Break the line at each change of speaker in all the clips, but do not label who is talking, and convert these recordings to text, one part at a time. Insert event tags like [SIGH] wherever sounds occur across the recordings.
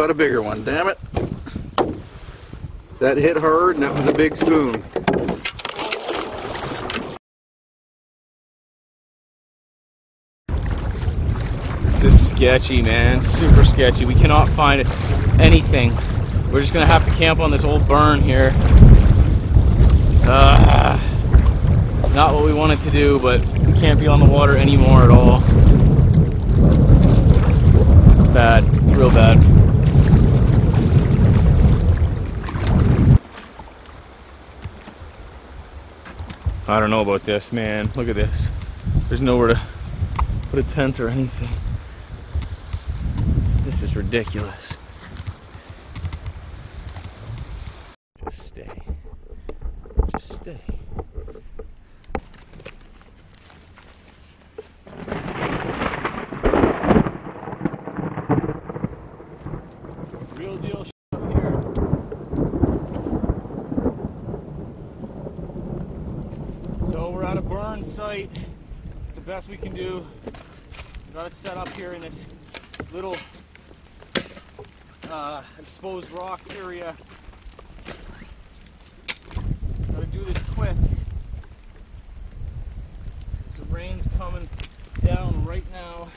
got a bigger one, damn it. That hit hard and that was a big spoon.
This is sketchy, man. Super sketchy. We cannot find anything. We're just gonna have to camp on this old burn here. Uh, not what we wanted to do, but we can't be on the water anymore at all. It's bad. It's real bad. I don't know about this, man. Look at this. There's nowhere to put a tent or anything. This is ridiculous. Just stay. Just stay. Real deal sh- up here. So we're at a burn site. It's the best we can do. We got to set up here in this little uh, exposed rock area. Gotta do this quick. Some rain's coming down right now.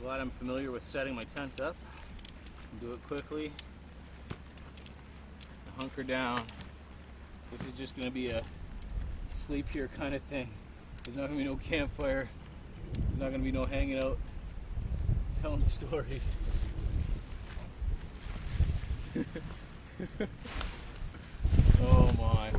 Glad I'm familiar with setting my tent up. Do it quickly. Hunker down. This is just gonna be a sleep here kind of thing. There's not gonna be no campfire. There's not gonna be no hanging out, telling stories. [LAUGHS] oh my.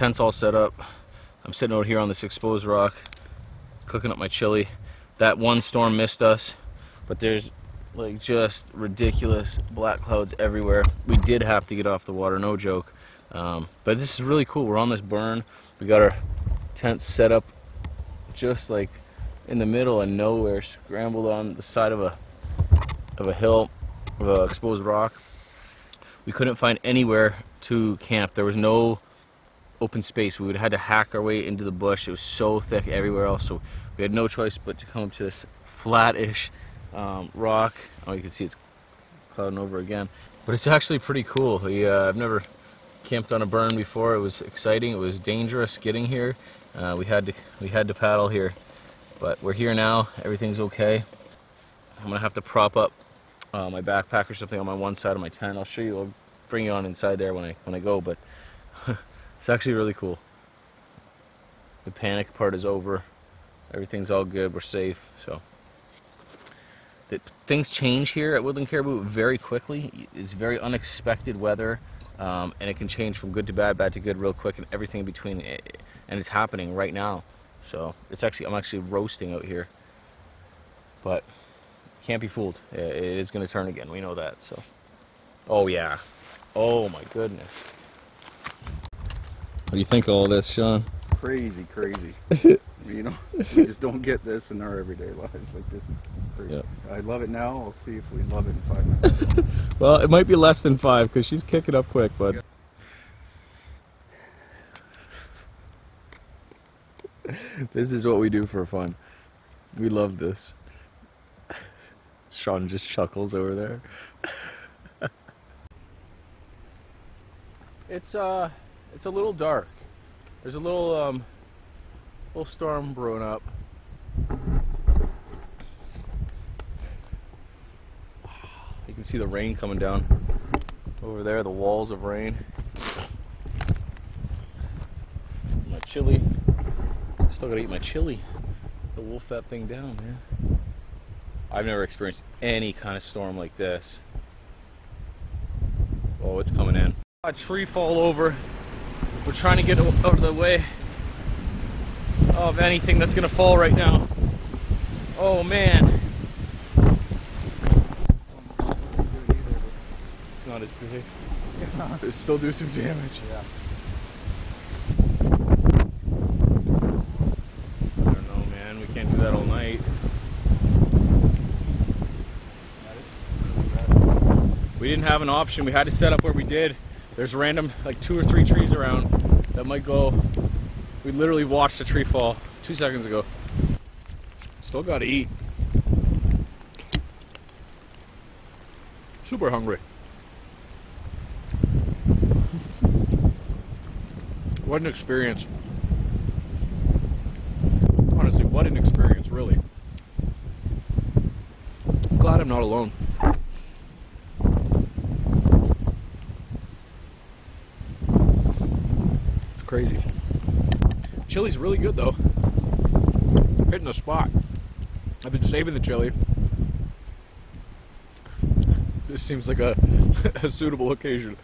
Tent's all set up. I'm sitting over here on this exposed rock, cooking up my chili. That one storm missed us, but there's like just ridiculous black clouds everywhere. We did have to get off the water, no joke. Um, but this is really cool. We're on this burn. We got our tent set up just like in the middle of nowhere, scrambled on the side of a of a hill, of a exposed rock. We couldn't find anywhere to camp. There was no open space. We would have had to hack our way into the bush. It was so thick everywhere else, so we had no choice but to come up to this flat-ish um, rock. Oh, you can see it's clouding over again. But it's actually pretty cool. We, uh, I've never camped on a burn before. It was exciting. It was dangerous getting here. Uh, we had to we had to paddle here, but we're here now. Everything's okay. I'm gonna have to prop up uh, my backpack or something on my one side of my tent. I'll show you. I'll bring you on inside there when I when I go. But it's actually really cool. The panic part is over. Everything's all good. We're safe. So that things change here at Woodland Caribou very quickly. It's very unexpected weather, um, and it can change from good to bad, bad to good real quick, and everything in between. Eh, eh, and it's happening right now. So it's actually I'm actually roasting out here, but can't be fooled. Eh, it is going to turn again. We know that. So, oh yeah, oh my goodness. What do you think of all this, Shawn?
Crazy, crazy. [LAUGHS] you know, we just don't get this in our everyday lives. Like this is crazy.
Yep.
I love it now. I'll see if we love it in five minutes. [LAUGHS]
Well, it might be less than five because she's kicking up quick, but. [LAUGHS] this is what we do for fun. We love this. Shawn just chuckles over there. it's uh, it's a little dark. There's a little um, Little storm brewing up. You can see the rain coming down over there, the walls of rain. My chili. I Still gotta eat my chili. To wolf that thing down, man. I've never experienced any kind of storm like this. Oh, it's coming in. A tree fall over. We're trying to get out of the way of anything that's gonna fall right now. Oh man. It's not as big. It still do some damage.
Yeah.
I don't know, man. We can't do that all night. We didn't have an option. We had to set up where we did. There's random, like two or three trees around that might go. We literally watched a tree fall two seconds ago. Still gotta eat. Super hungry. [LAUGHS] what an experience. Honestly, what an experience, really. Glad I'm not alone. Crazy. Chili's really good though. Hitting the spot. I've been saving the chili. This seems like a, [LAUGHS] a suitable occasion.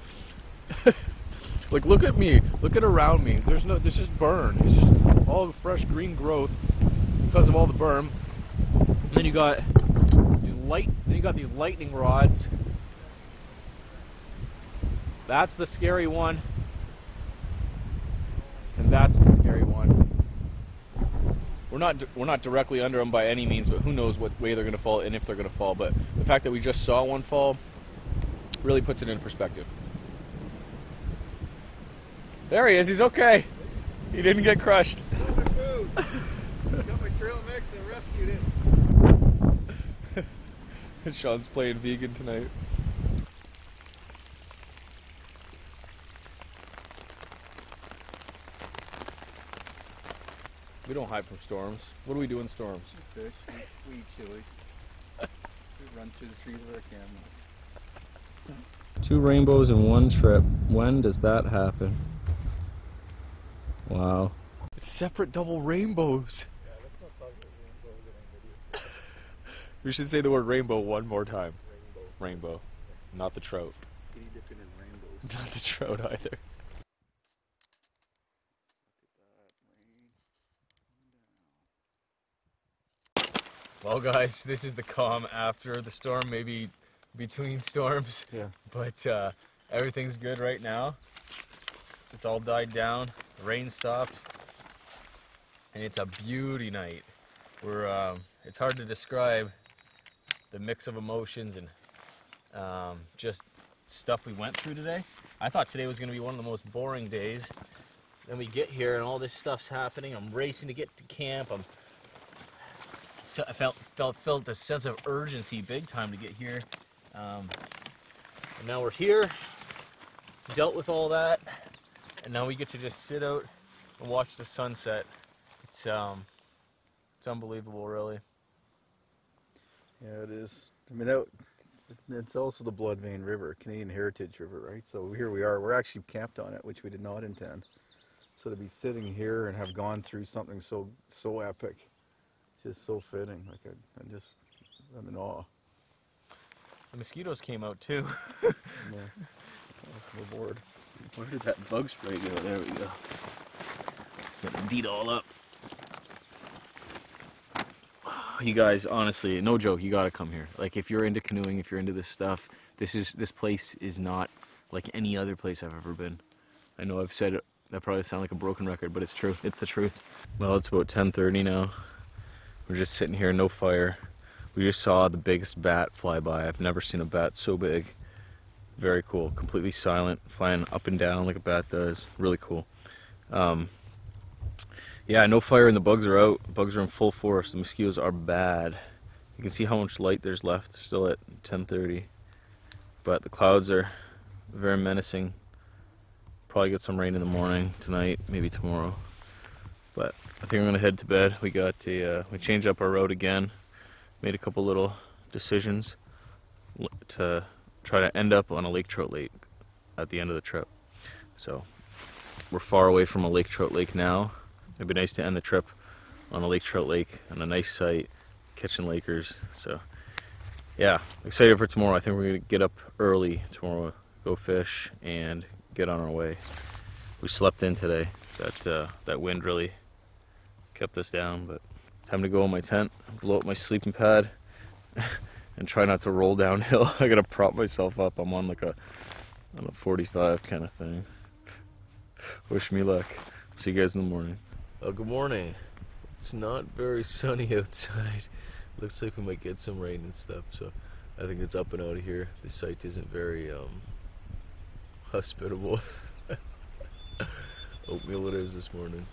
[LAUGHS] like look at me, look at around me. There's no this is burn. It's just all fresh green growth because of all the berm. And then you got these light then you got these lightning rods. That's the scary one. And that's the scary one. We're not we're not directly under them by any means, but who knows what way they're going to fall and if they're going to fall. But the fact that we just saw one fall really puts it in perspective. There he is. He's okay. He didn't get crushed.
Got my food. Got my trail mix and rescued it. [LAUGHS]
Shawn's playing vegan tonight. We don't from storms. What do we do in storms?
Fish, we, we eat chili. we run through the trees with our cameras.
Two rainbows in one trip. When does that happen? Wow. It's separate double rainbows.
Yeah, let's [LAUGHS] not talk about rainbows in any video.
We should say the word rainbow one more time.
Rainbow.
Rainbow. Not the trout.
Skinny dipping in rainbows. [LAUGHS]
Not the trout either. Well, guys, this is the calm after the storm, maybe between storms.
Yeah.
But uh, everything's good right now. It's all died down. Rain stopped, and it's a beauty night. We're. Um, it's hard to describe the mix of emotions and um, just stuff we went through today. I thought today was going to be one of the most boring days. Then we get here and all this stuff's happening. I'm racing to get to camp. I'm so I felt felt felt a sense of urgency big time to get here. Um, and now we're here, dealt with all that, and now we get to just sit out and watch the sunset. It's um, it's unbelievable, really.
Yeah, it is. I mean, that, it's also the Bloodvein River, Canadian Heritage River, right? So here we are. We're actually camped on it, which we did not intend. So to be sitting here and have gone through something so so epic, just so fitting. Like I, I'm just, I'm in awe.
The mosquitoes came out too. [LAUGHS]
Yeah. We're bored.
Where did that bug spray go? There we go. Got the DEET all up. You guys, honestly, no joke, you gotta come here. Like, if you're into canoeing, if you're into this stuff, this is this place is not like any other place I've ever been. I know I've said it. That probably sound like a broken record, but it's true. It's the truth. Well, it's about 10:30 now. We're just sitting here, no fire. We just saw the biggest bat fly by. I've never seen a bat so big. Very cool. Completely silent, flying up and down like a bat does. Really cool. Um, yeah, no fire and the bugs are out. Bugs are in full force. The mosquitoes are bad. You can see how much light there's left still at 10:30. But the clouds are very menacing. Probably get some rain in the morning tonight, maybe tomorrow. But I think I'm gonna head to bed. We got a uh, we changed up our route again, made a couple little decisions to try to end up on a lake trout lake at the end of the trip. So we're far away from a lake trout lake now. It'd be nice to end the trip on a lake trout lake on a nice site, catching lakers. So yeah, excited for tomorrow. I think we're gonna get up early tomorrow, go fish, and get on our way. We slept in today. That uh, that wind really kept us down, but time to go in my tent, blow up my sleeping pad, [LAUGHS] and try not to roll downhill. [LAUGHS] I gotta prop myself up. I'm on like a on a 45 kind of thing. Wish me luck. See you guys in the morning.
Oh, good morning. It's not very [LAUGHS] sunny outside. Looks like we might get some rain and stuff, so I think it's up and out of here. The site isn't very um, hospitable. Oatmeal it is this morning.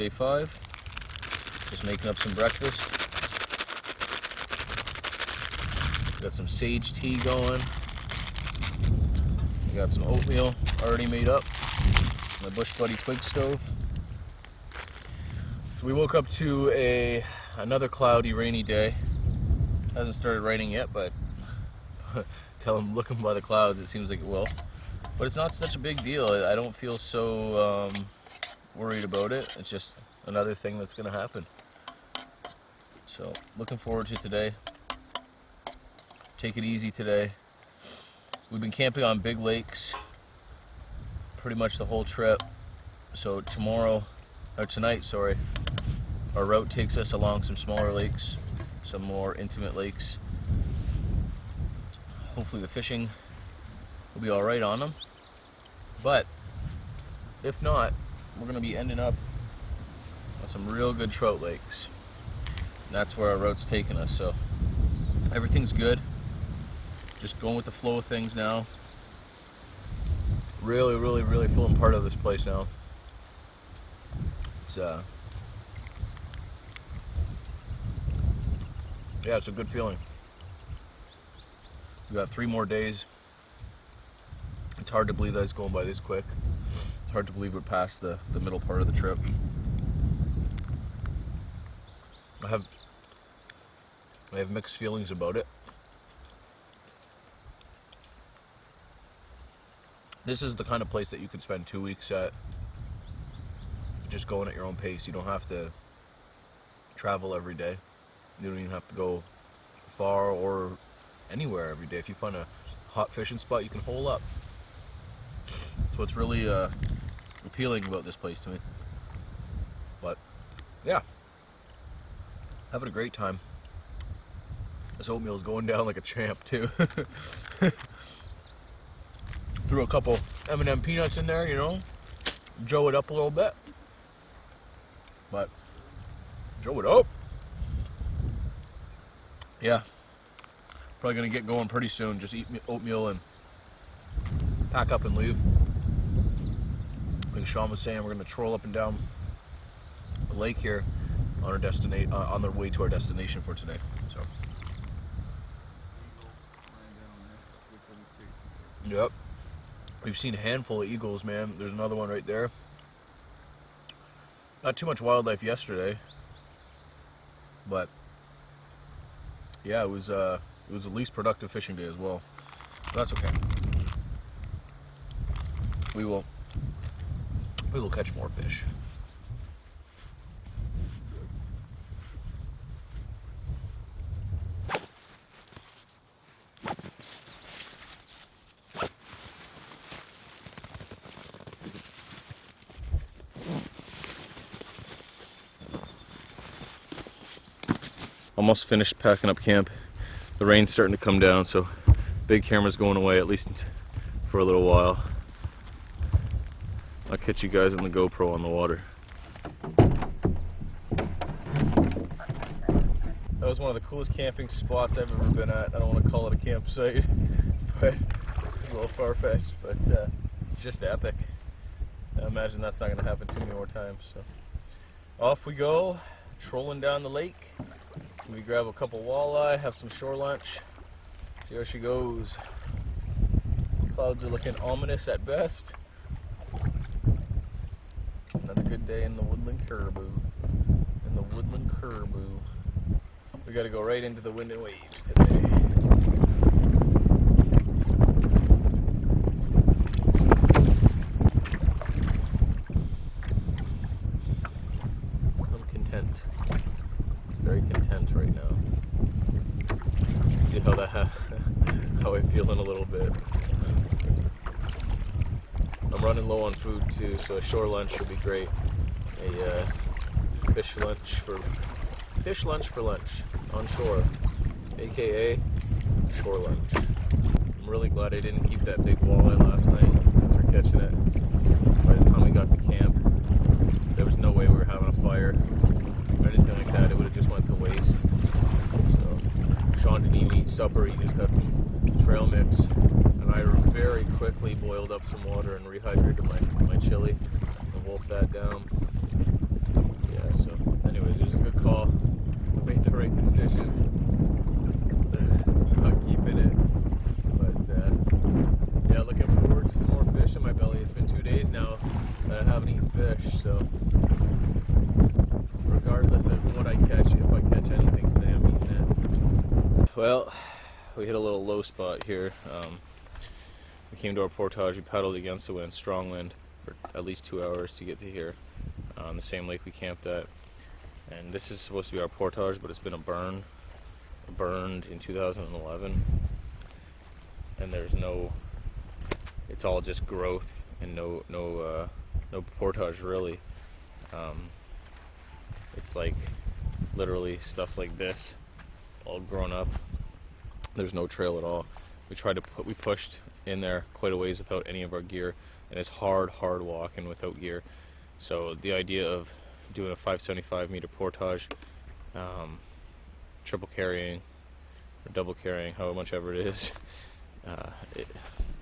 Day five. Just making up some breakfast. Got some sage tea going. Got some oatmeal already made up. My Bushbuddy twig stove. So we woke up to a another cloudy, rainy day. Hasn't started raining yet, but [LAUGHS] tell them looking by the clouds, it seems like it will. But it's not such a big deal. I I don't feel so um, worried about it. It's just another thing that's going to happen. So, looking forward to today. Take it easy today. We've been camping on big lakes pretty much the whole trip. So, tomorrow, or tonight, sorry, our route takes us along some smaller lakes, some more intimate lakes. Hopefully, the fishing will be alright on them. But, if not, we're going to be ending up on some real good trout lakes. And that's where our route's taking us. So everything's good. Just going with the flow of things now. Really, really, really feeling part of this place now. It's uh yeah, it's a good feeling. We got three more days. It's hard to believe that it's going by this quick. It's hard to believe we're past the, the middle part of the trip. I have I have mixed feelings about it. This is the kind of place that you could spend two weeks at just going at your own pace. You don't have to travel every day. You don't even have to go far or anywhere every day. If you find a hot fishing spot, you can hole up. So it's really uh, appealing about this place to me. But yeah, having a great time. This oatmeal is going down like a champ too. [LAUGHS] Threw a couple M&M peanuts in there, you know, joe it up a little bit. But joe it up. Yeah, probably gonna get going pretty soon. Just eat oatmeal and pack up and leave. Like Shawn was saying, we're gonna troll up and down the lake here on our destination uh, on the way to our destination for today. So. Yep. We've seen a handful of eagles, man. There's another one right there. Not too much wildlife yesterday, but yeah, it was uh, it was the least productive fishing day as well. But that's okay. We will we will catch more fish. Almost finished packing up camp. The rain's starting to come down, so big camera's going away at least for a little while. I'll catch you guys on the GoPro on the water. That was one of the coolest camping spots I've ever been at. I don't want to call it a campsite, [LAUGHS] but it's a little far-fetched, but uh, just epic. I imagine that's not going to happen too many more times. So off we go, trolling down the lake. We grab a couple walleye, have some shore lunch, see how she goes. Clouds are looking ominous at best. Another good day in the woodland caribou. In the woodland caribou. We gotta go right into the wind and waves today. I'm content. Very content right now. See how that [LAUGHS] how I feel in a little bit. I'm running low on food too, so a shore lunch would be great. Uh, fish lunch for fish lunch for lunch on shore, aka shore lunch. I'm really glad I didn't keep that big walleye last night after catching it. By the time we got to camp, there was no way we were having a fire or anything like that. It would have just went to waste. So Shawn didn't even eat supper. He just had some trail mix, and I very quickly boiled up some water and rehydrated my my chili and wolfed that down. Yeah. So, anyways, it was a good call. Made the right decision. Not keeping it, but uh, yeah, looking forward to some more fish in my belly. It's been two days now that I haven't eaten fish, so regardless of what I catch, if I catch anything today, I'm eating it. Well, we hit a little low spot here. Um, we came to our portage, we paddled against the wind, strong wind, for at least two hours to get to here uh, on the same lake we camped at. And this is supposed to be our portage, but it's been a burn, burned in 2011. And there's no, it's all just growth and no no uh, no portage really. Um, it's like literally stuff like this, all grown up. There's no trail at all. We tried to put, we pushed in there quite a ways without any of our gear, and it's hard, hard walking without gear. So the idea of doing a 575 meter portage, um, triple carrying or double carrying, however much ever it is, [LAUGHS] uh, it,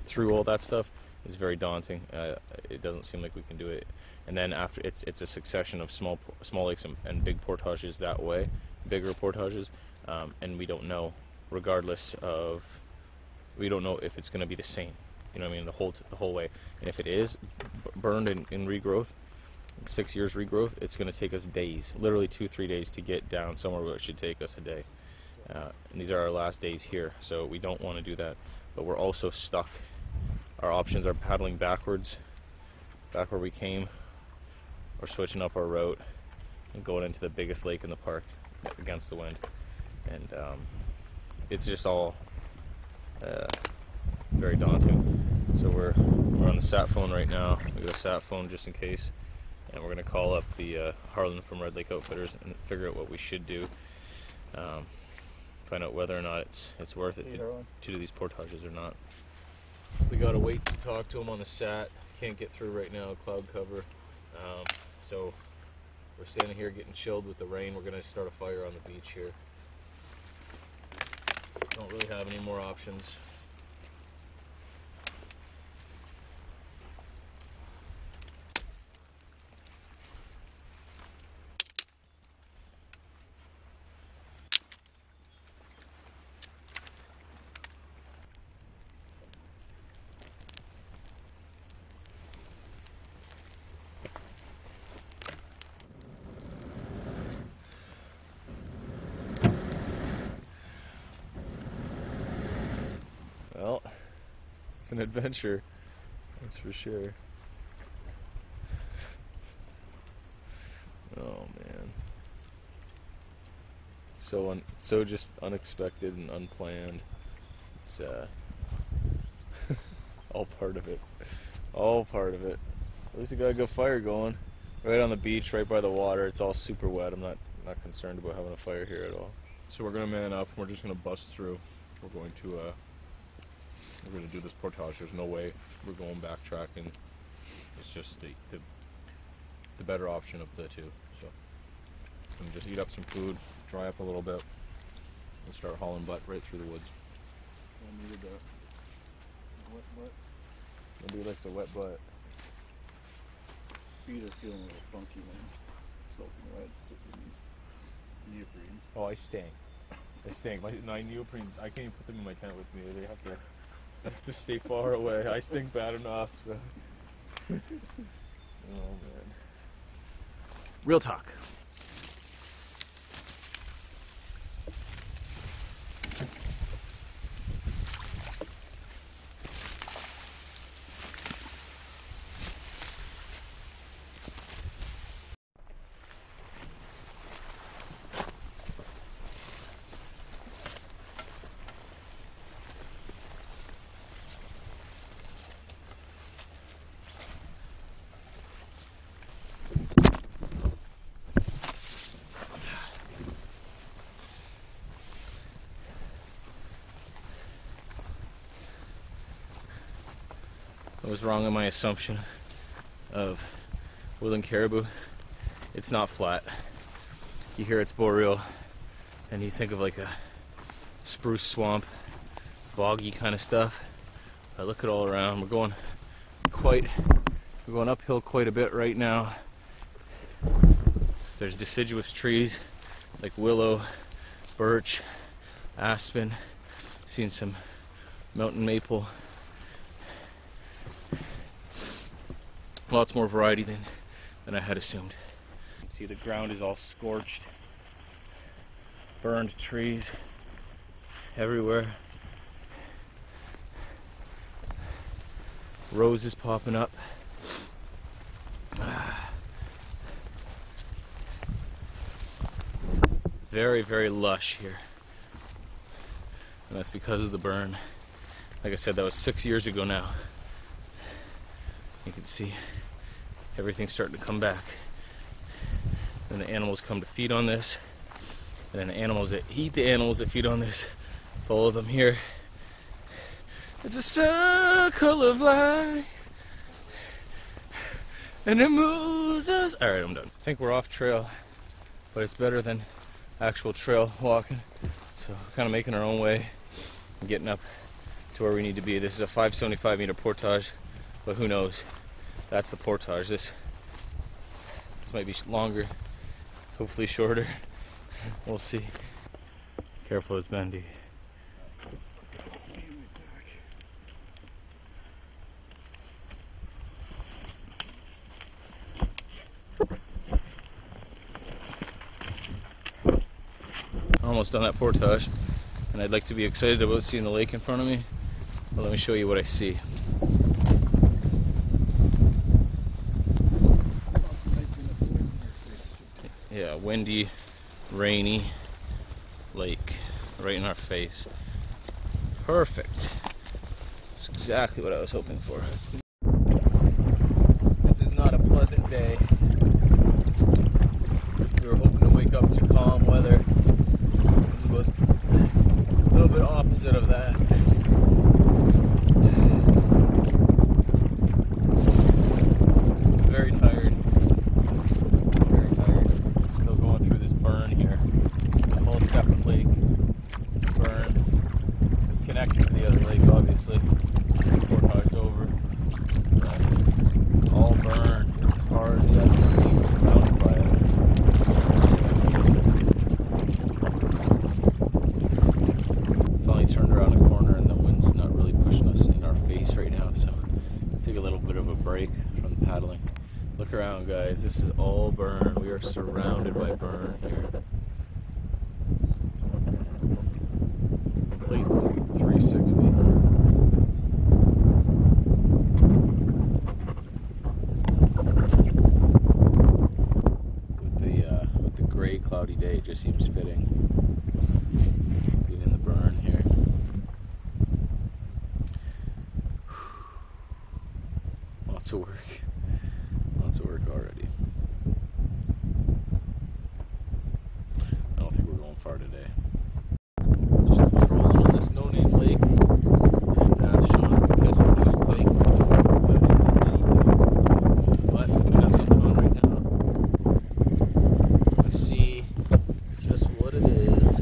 through all that stuff is very daunting. Uh, it doesn't seem like we can do it. And then after it's it's a succession of small small lakes and, and big portages that way, bigger portages, um, and we don't know. Regardless of, we don't know if it's going to be the same. You know what I mean? The whole the whole way. And if it is burned in, in regrowth, six years regrowth, it's going to take us days, literally two three days to get down somewhere where it should take us a day. Uh, and these are our last days here, so we don't want to do that. But we're also stuck. Our options are paddling backwards, back where we came, or switching up our route and going into the biggest lake in the park against the wind. And um, it's just all uh, very daunting. So we're we're on the sat phone right now. We got a sat phone just in case, and we're gonna call up the uh, Harlan from Red Lake Outfitters and figure out what we should do. Um, find out whether or not it's it's worth it to, to do these portages or not. We gotta wait to talk to him on the sat. Can't get through right now, cloud cover. Um, so we're standing here getting chilled with the rain. We're gonna start a fire on the beach here. Don't really have any more options. It's an adventure. That's for sure. Oh man. So un- so just unexpected and unplanned. It's uh [LAUGHS] all part of it. All part of it. At least we got a good fire going. Right on the beach, right by the water. It's all super wet. I'm not not concerned about having a fire here at all. So we're gonna man up. We're just gonna bust through. We're going to uh, we're gonna do this portage. There's no way we're going backtracking. It's just the the, the better option of the two. So gonna just eat up some food, dry up a little bit, and start hauling butt right through the woods.
I needed that. What, what?
Nobody likes a wet butt.
Feet are feeling a little funky, man. Soaking wet, these neoprenes.
Oh, I stink. I stink. My, my neoprene. I can't even put them in my tent with me. They have to. They [LAUGHS] have to stay far away. I stink bad enough. So. [LAUGHS] oh man. Real talk. Was wrong in my assumption of woodland caribou. It's not flat. You hear it's boreal, and you think of like a spruce swamp, boggy kind of stuff. I look at all around. We're going quite, we're going uphill quite a bit right now. There's deciduous trees like willow, birch, aspen. Seen some mountain maple. Lots more variety than, than I had assumed. See the ground is all scorched. Burned trees everywhere. Roses popping up. [SIGHS] Very, very lush here. And that's because of the burn. Like I said, that was six years ago now. You can see everything's starting to come back. And the animals come to feed on this. And then the animals that eat the animals that feed on this follow them here. It's a circle of life. And it moves us. Alright, I'm done. I think we're off trail, but it's better than actual trail walking. So, kind of making our own way and getting up to where we need to be. This is a 575 meter portage, but who knows? That's the portage. This this might be longer, hopefully shorter. [LAUGHS] We'll see. Careful, it's bendy. Almost done that portage, and I'd like to be excited about seeing the lake in front of me. But let me show you what I see. Yeah, windy, rainy lake right in our face. Perfect. That's exactly what I was hoping for. This is not a pleasant day. We were hoping to wake up to calm weather. This is about a little bit opposite of that. Very tired. Very tired. Still going through this burn here. A whole separate lake. Burn. It's connected to the other lake, obviously. Portage over. But all burned as far as the eye can see, surrounded by it. Finally turned around a corner and the wind's not really pushing us in our face right now, so take a little bit of a break from the paddling. Look around, guys. This is all burn. We are surrounded by burn here. Complete 360. gray, cloudy day, it just seems fitting. Being in the burn here. Lots of work. Lots of work already. I don't think we're going far today. Just patrolling on this no-name lake, and uh, Shawn's been catching a few pike. But we got something on right now. Let's see just what it is.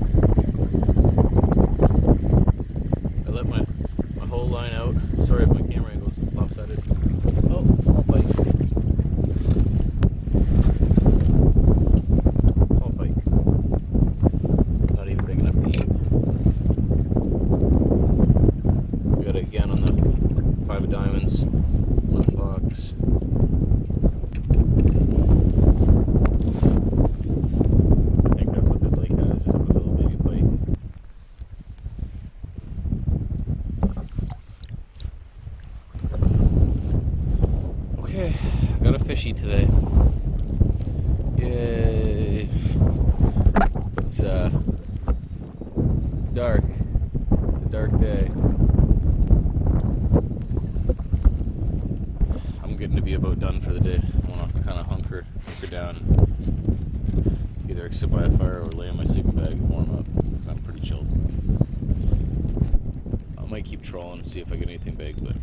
I let my my whole line out. Sorry if my camera angle's lopsided. Oh, small pike. Small pike. Not even big enough to eat. Got it again on the five of diamonds. One fox. I think that's what this lake has, just a little baby pike. Okay, got a fishy today. Yay! It's uh, it's, it's dark. It's a dark day. I'm getting to be about done for the day. I want to kind of hunker, hunker down, either sit by a fire or lay in my sleeping bag and warm up because I'm pretty chilled. I might keep trolling, see if I get anything big, but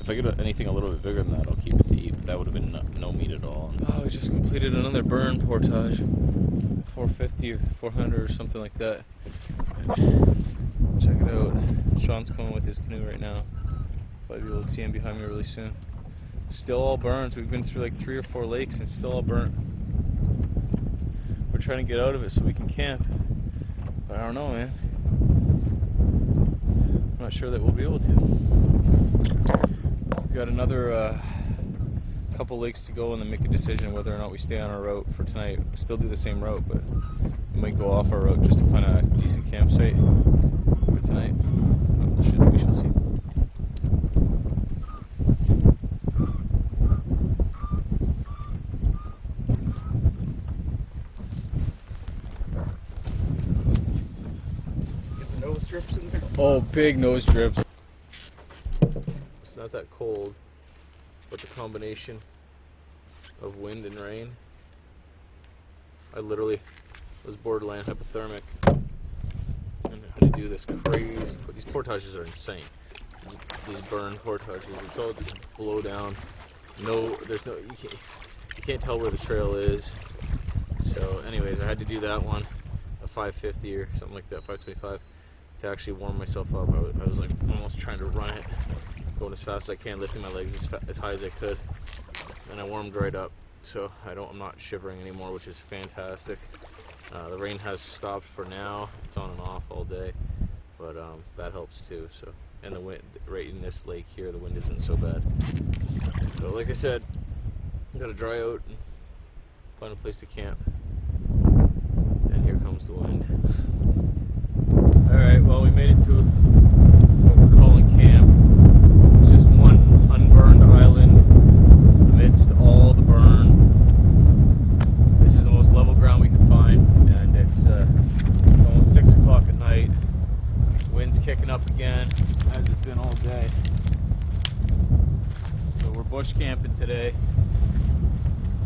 if I get anything a little bit bigger than that, I'll keep it to eat. But that would have been no, no meat at all. Oh, we just completed another burn portage, 450 or 400 or something like that. Check it out. Shawn's coming with his canoe right now. Probably be able to see him behind me really soon. Still all burns. We've been through like three or four lakes and still all burnt. We're trying to get out of it so we can camp. But I don't know, man. I'm not sure that we'll be able to. We've got another uh, couple lakes to go and then make a decision whether or not we stay on our route for tonight. Still do the same route, but we might go off our route just to find a decent campsite for tonight. But we shall, we shall see.
Get the nose drips in there.
Oh, big nose drips. It's not that cold, but the combination of wind and rain. I literally was borderline hypothermic. And how to do this crazy. These portages are insane. These, these burn portages. It's all just blow down. No, there's no. You can't, you can't tell where the trail is. So, anyways, I had to do that one, a 550 or something like that, 525 to actually warm myself up. I was, I was like almost trying to run it, going as fast as I can, lifting my legs as, fa- as high as I could, and I warmed right up. So I don't, I'm not shivering anymore, which is fantastic. Uh, the rain has stopped for now. It's on and off all day, but um, that helps too. So and the wind right in this lake here, the wind isn't so bad. So like I said, got to dry out and find a place to camp. And here comes the wind. Well, we made it to what we're calling camp. It's just one unburned island amidst all the burn. This is the most level ground we can find, and it's uh, almost 6 o'clock at night. Wind's kicking up again, as it's been all day. So we're bush camping today.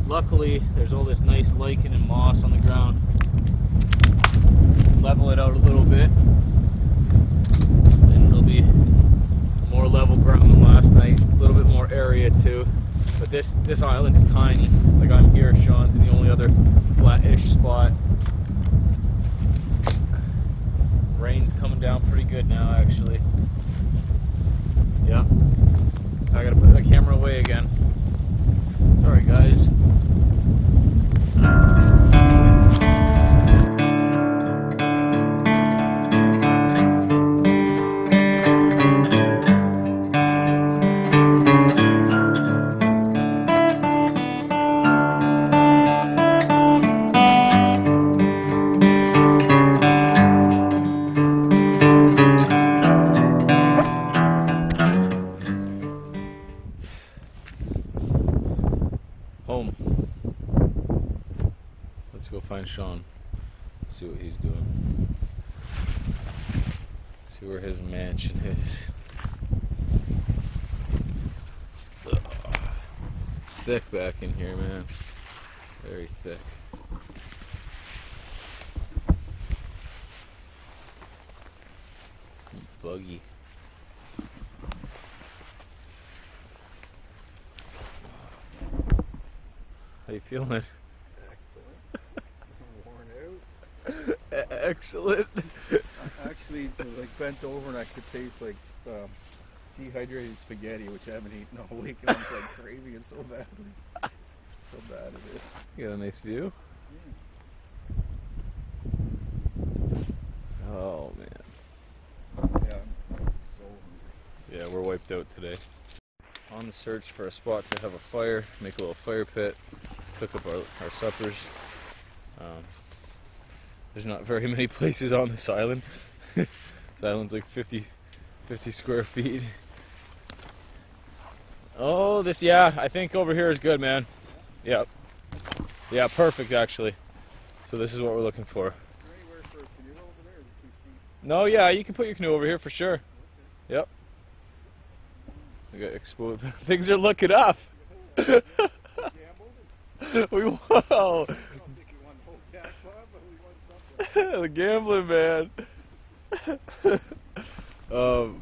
Luckily, there's all this nice lichen and moss on the ground level it out a little bit and it'll be more level ground than last night a little bit more area too. But this this island is tiny. Like I'm here Shawn's in the only other flat-ish spot. Rain's coming down pretty good now actually. Yeah I gotta put that camera away again. Sorry guys
dehydrated spaghetti, which I haven't eaten all week, and I'm just like craving it so badly. [LAUGHS] So bad it is.
You got a nice view. Yeah. Oh man.
Yeah, I'm so hungry.
Yeah, we're wiped out today. On the search for a spot to have a fire, make a little fire pit, cook up our, our suppers. Um, there's not very many [LAUGHS] places on this island. [LAUGHS] this island's like 50, 50 square feet. Oh, this, yeah, I think over here is good, man. Yep. Yeah, perfect actually. So this is what we're looking for. No, yeah, you can put your canoe over here for sure. Yep. We got exposed. [LAUGHS] Things are looking up. [LAUGHS] We
won [LAUGHS] the
gambling man. um,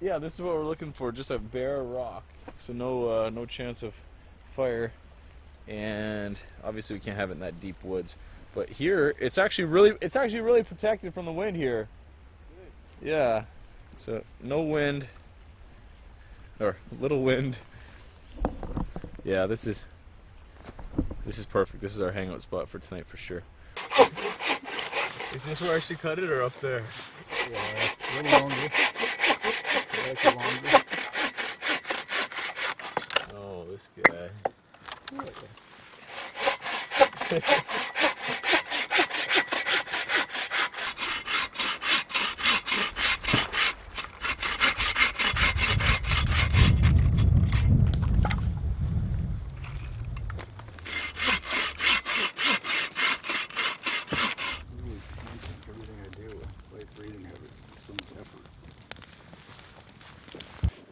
yeah, this is what we're looking for. Just a bare rock, so no uh, no chance of fire, and obviously we can't have it in that deep woods. But here, it's actually really it's actually really protected from the wind here. Yeah, so no wind or little wind. Yeah, this is this is perfect. This is our hangout spot for tonight for sure. Is this where I should cut it or up there?
Yeah, a little longer. I like it longer.
Oh, this guy. [LAUGHS] [LAUGHS]
Really conscious of everything I do. Light breathing habits. So much effort.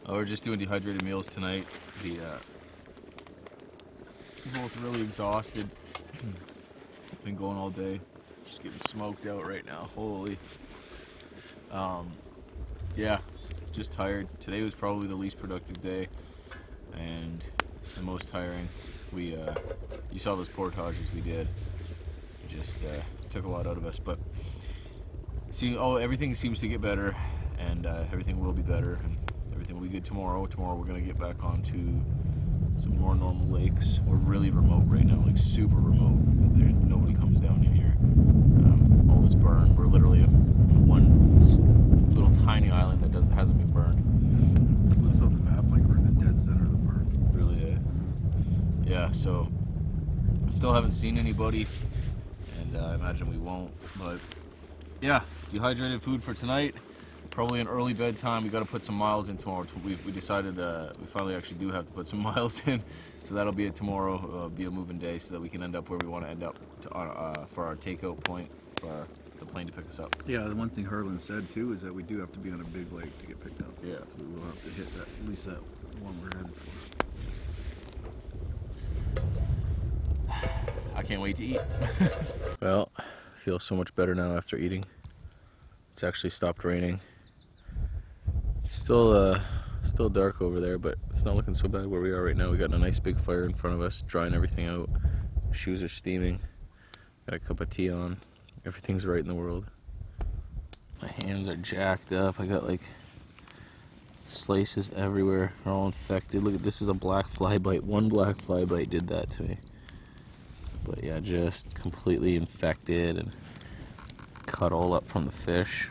Oh, we're just doing dehydrated meals tonight. The uh, both really exhausted. [CLEARS THROAT] Been going all day. Just getting smoked out right now. Holy. Um, yeah, just tired. Today was probably the least productive day, and the most tiring. We, uh, you saw those portages we did. It just uh, took a lot out of us, but see, oh, everything seems to get better, and uh, everything will be better, and be good tomorrow. Tomorrow we're gonna get back onto some more normal lakes. We're really remote right now, like super remote. There, nobody comes down in here. Um, all this burn. We're literally a one little tiny island that doesn't hasn't been burned.
It looks on the map like we're in the dead center of the park.
Really, uh, yeah. So I still haven't seen anybody, and uh, I imagine we won't. But yeah, dehydrated food for tonight. Probably an early bedtime. We got to put some miles in tomorrow. We, we decided uh, we finally actually do have to put some [LAUGHS] miles in, so that'll be it tomorrow. Uh, be a moving day, so that we can end up where we want to end up to, uh, for our takeout point for our, the plane to pick us up.
Yeah, the one thing Harlan said too is that we do have to be on a big lake to get picked up.
Yeah.
So we will have to hit that, at least that one we're heading for. [SIGHS]
I can't wait to eat. [LAUGHS] [LAUGHS] well, I feel so much better now after eating. It's actually stopped raining. Still uh still dark over there, but it's not looking so bad where we are right now. We got a nice big fire in front of us, drying everything out. Shoes are steaming. Got a cup of tea on. Everything's right in the world. My hands are jacked up. I got like slices everywhere. They're all infected. Look at this is a black fly bite. One black fly bite did that to me. But yeah, just completely infected and cut all up from the fish.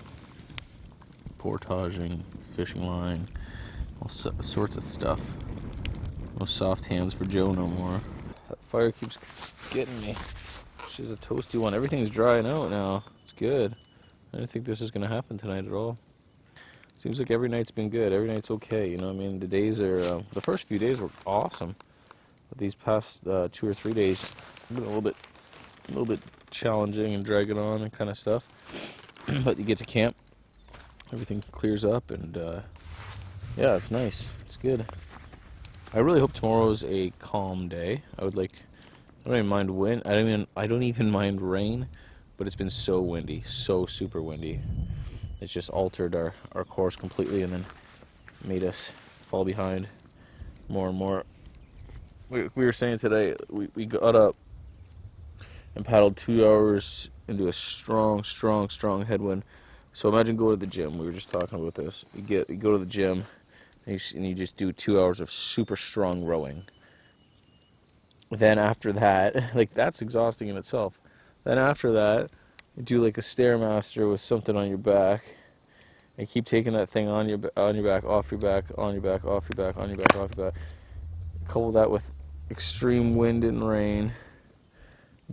Portaging, fishing line, all so- sorts of stuff. No soft hands for Joe no more. That fire keeps getting me. She's a toasty one. Everything's drying out now. It's good. I didn't think this was gonna happen tonight at all. Seems like every night's been good. Every night's okay. You know, I mean, the days are. Uh, the first few days were awesome, but these past uh, two or three days, I've been a little bit a little bit challenging and dragging on and kind of stuff. [CLEARS THROAT] but you get to camp, everything clears up, and uh, yeah, it's nice. It's good. I really hope tomorrow's a calm day. I would like. I don't even mind wind. I don't even. I don't even mind rain, but it's been so windy, so super windy. It's just altered our our course completely, and then made us fall behind more and more. We, we were saying today, we, we got up and paddled two hours into a strong, strong, strong headwind. So imagine going to the gym. We were just talking about this. You get you go to the gym and you, and you just do two hours of super strong rowing. Then after that, [LAUGHS] like that's exhausting in itself. Then after that, you do like a stairmaster with something on your back, and keep taking that thing on your on your back, off your back, on your back, off your back, on your back, off your back. Couple that with extreme wind and rain,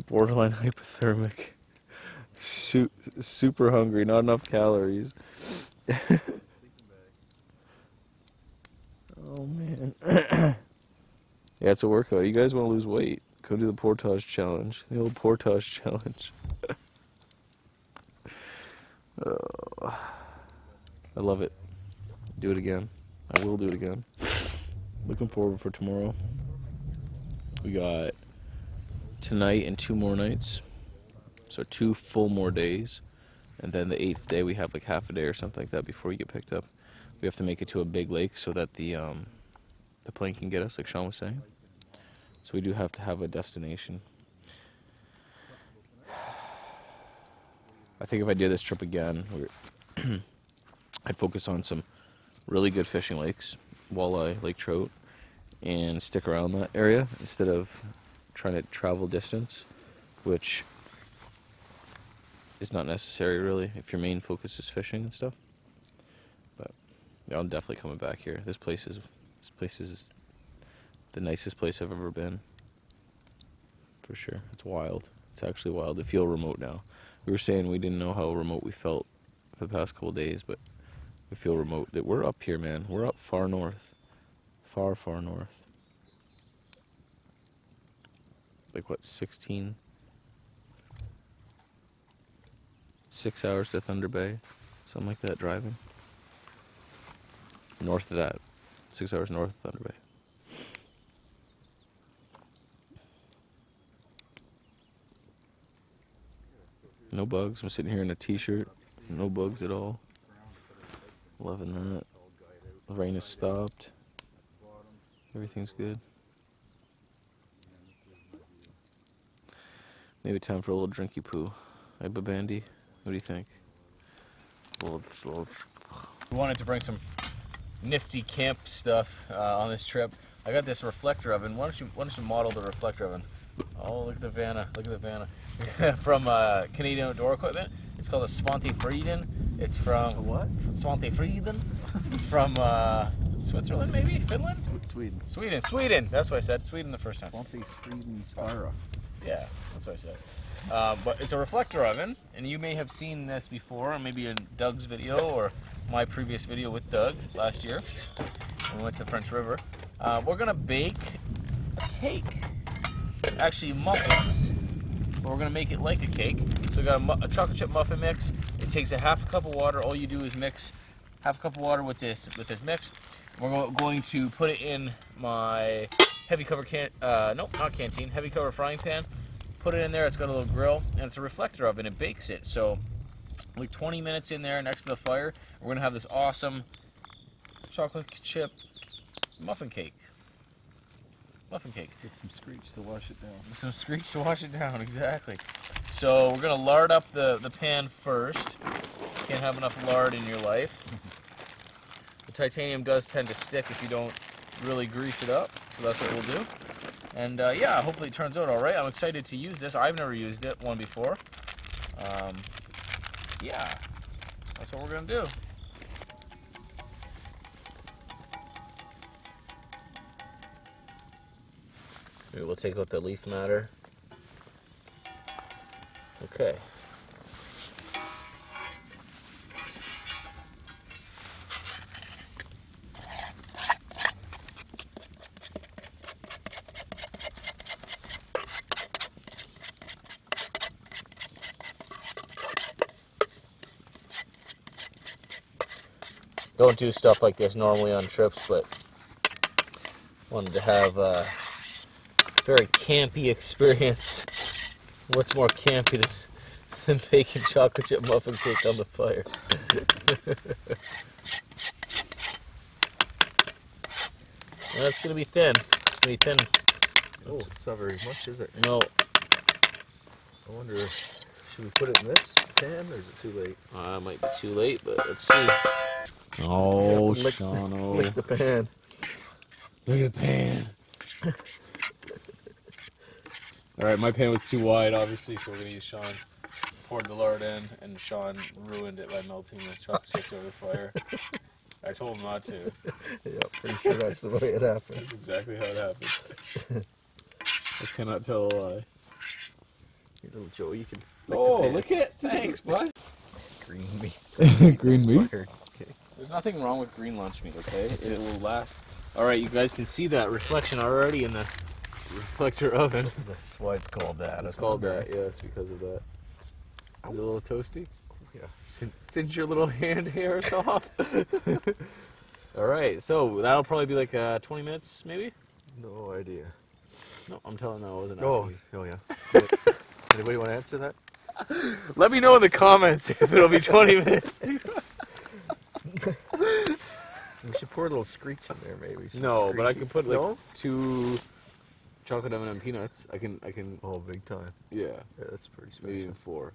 borderline [LAUGHS] hypothermic, su- super hungry, not enough calories. [LAUGHS] Oh man. yeah, it's a workout. You guys want to lose weight? Go do the portage challenge. The old portage challenge. [LAUGHS] oh, I love it. Do it again. I will do it again. Looking forward for tomorrow. We got tonight and two more nights. So two full more days. And then the eighth day we have like half a day or something like that before we get picked up we have to make it to a big lake so that the um, the plane can get us, like Shawn was saying. So we do have to have a destination. I think if I did this trip again, [CLEARS THROAT] I'd focus on some really good fishing lakes, walleye, lake trout, and stick around that area instead of trying to travel distance, which is not necessary really if your main focus is fishing and stuff. Yeah, I'm definitely coming back here. This place is this place is the nicest place I've ever been. For sure. It's wild. It's actually wild. I feel remote now. We were saying we didn't know how remote we felt for the past couple days, but we feel remote. That we're up here, man. We're up far north. Far, far north. Like what, 16? Six hours to Thunder Bay. Something like that driving north of that, six hours north of Thunder Bay. No bugs. I'm sitting here in a t-shirt. No bugs at all. Loving that. The rain has stopped. Everything's good. Maybe time for a little drinky poo. Hey, Babandy, what do you think? A little, a little... We wanted to bring some nifty camp stuff uh, on this trip. I got this reflector oven. Why don't you why don't you model the reflector oven? Oh, look at the Vanna. Look at the Vanna. [LAUGHS] from uh, Canadian Outdoor Equipment. It's called a Svante Freden. It's from
A what?
Svante Freden. It's from uh, Switzerland, maybe Finland,
Sweden.
Sweden, Sweden. That's what I said. Sweden the first time.
Swante Sweden Spira.
Yeah, that's what I said. Uh, but it's a reflector oven, and you may have seen this before, maybe in Doug's video or my previous video with Doug last year when we went to the French River. Uh, we're gonna bake a cake, actually muffins. But we're gonna make it like a cake. So we got a, a chocolate chip muffin mix. It takes a half a cup of water. All you do is mix half a cup of water with this with this mix. We're going to put it in my heavy cover can, uh, nope, not canteen, heavy cover frying pan. Put it in there. It's got a little grill and it's a reflector oven. It bakes it. So like 20 minutes in there next to the fire. We're gonna have this awesome chocolate chip muffin cake. Muffin cake.
Get some screech to wash it down.
Some screech to wash it down, [LAUGHS] exactly. So we're gonna lard up the, the pan first. Can't have enough lard in your life. [LAUGHS] The titanium does tend to stick if you don't really grease it up, so that's what we'll do. And uh, yeah, hopefully it turns out all right. I'm excited to use this. I've never used it one before. Um, yeah, that's what we're gonna do. Maybe we'll take out the leaf matter. Okay. Don't do stuff like this normally on trips, but wanted to have a very campy experience. What's more campy than, than baking chocolate chip muffin cake on the fire? [LAUGHS] Well, it's gonna be thin. It's gonna be thin.
Oh, it's not very much, is it?
No,
I wonder, should we put it in this pan or is it too late?
uh, it might be too late, but let's see. Oh,
lick-
Shano. Oh.
Lick the pan.
Look at the pan. All right, my pan was too wide, obviously, so we're gonna use Shawn. Poured the lard in, and Shawn ruined it by melting the chopsticks over the fire. I told him not to.
Yeah, pretty sure that's the way it happens.
That's exactly how it happened. I cannot tell a lie.
Little Joe, you can
Oh, look at thanks, bud.
green meat. [LAUGHS]
Green meat?
There's nothing wrong with green lunch meat, okay? It will last. All right, you guys can see that reflection already in the reflector oven. [LAUGHS]
That's why it's called that.
It's called that. Yeah, it's because of that. Is it a little toasty?
Yeah.
Pinch your little [LAUGHS] hand hairs off. [LAUGHS] All right, so that'll probably be like uh, 20 minutes, maybe.
No idea.
No, I'm telling them I wasn't
Oh,
asking.
oh yeah. Anybody want to answer that?
Let me know in the comments if it'll be 20 minutes.
We should pour a little screech in there, maybe. some
no, but I
screechy-
can put like
No?
two chocolate M&M peanuts. I can, I can,
Oh, big time.
yeah,
Yeah, that's pretty
maybe even four.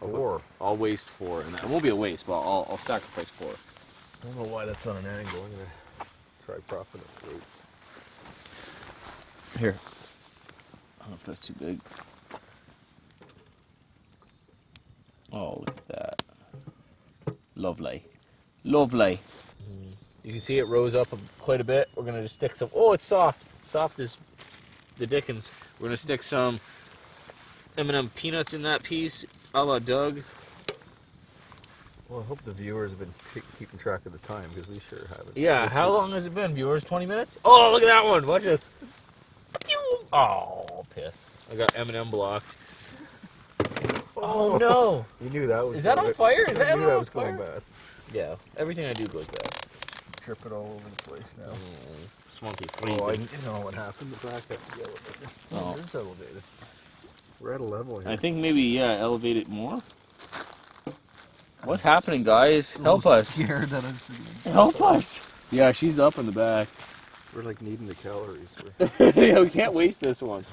I'll
Four.
I'll waste four, and it won't be a waste, but I'll, I'll sacrifice four.
I don't know why that's on an angle. I'm gonna try propping it. Wait.
Here. I don't know if that's too big. Oh, look at that. Lovely. Lovely. You can see it rose up quite a bit. We're going to just stick some. Oh, it's soft. Soft as the dickens. We're going to stick some M&M peanuts in that piece, a la Doug.
Well, I hope the viewers have been keeping track of the time because we sure haven't.
Yeah, how long has it been, viewers? 20 minutes? Oh, look at that one. Watch this. Oh, piss. I got M&M blocked. [LAUGHS] Oh, no.
You knew that was.
Is that
going-
on fire? Is
I
that
knew
on
that was going
fire?
bad.
Yeah, everything I do goes bad.
Trip it all over the place now.
Mm, Smoky
Oh, I
freezing.
you know what happened. The back has the elevator.
Oh.
Oh, it is elevated. We're at a level here.
I think maybe, yeah, elevate it more. What's happening, guys? Help us.
Scared that [LAUGHS] it's,
Help us. Yeah, she's up in the back.
we're like needing the calories. [LAUGHS] We're,
yeah, we can't waste this one.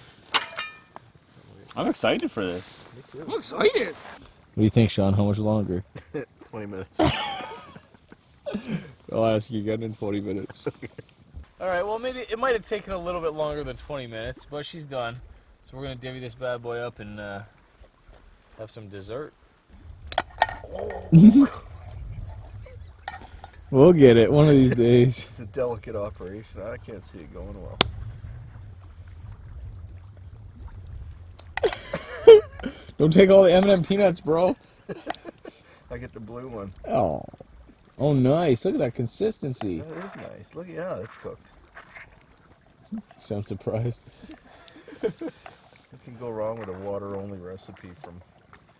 I'm excited for this.
me too.
I'm excited. What do you think, Shawn? How much longer? [LAUGHS]
20 minutes. [LAUGHS]
I'll ask you again in 20 minutes. All right, well, maybe it might have taken a little bit longer than 20 minutes, but she's done. So we're going to divvy this bad boy up and uh, have some dessert. [LAUGHS]
We'll get it one of these [LAUGHS] days.
It's a delicate operation. I can't see it going well.
Don't take all the M&M peanuts, bro.
I get the blue one.
Oh, oh, nice. Look at that consistency.
That is nice. Look, at yeah, it's cooked. [LAUGHS]
Sound surprised. [LAUGHS]
You can go wrong with a water-only recipe from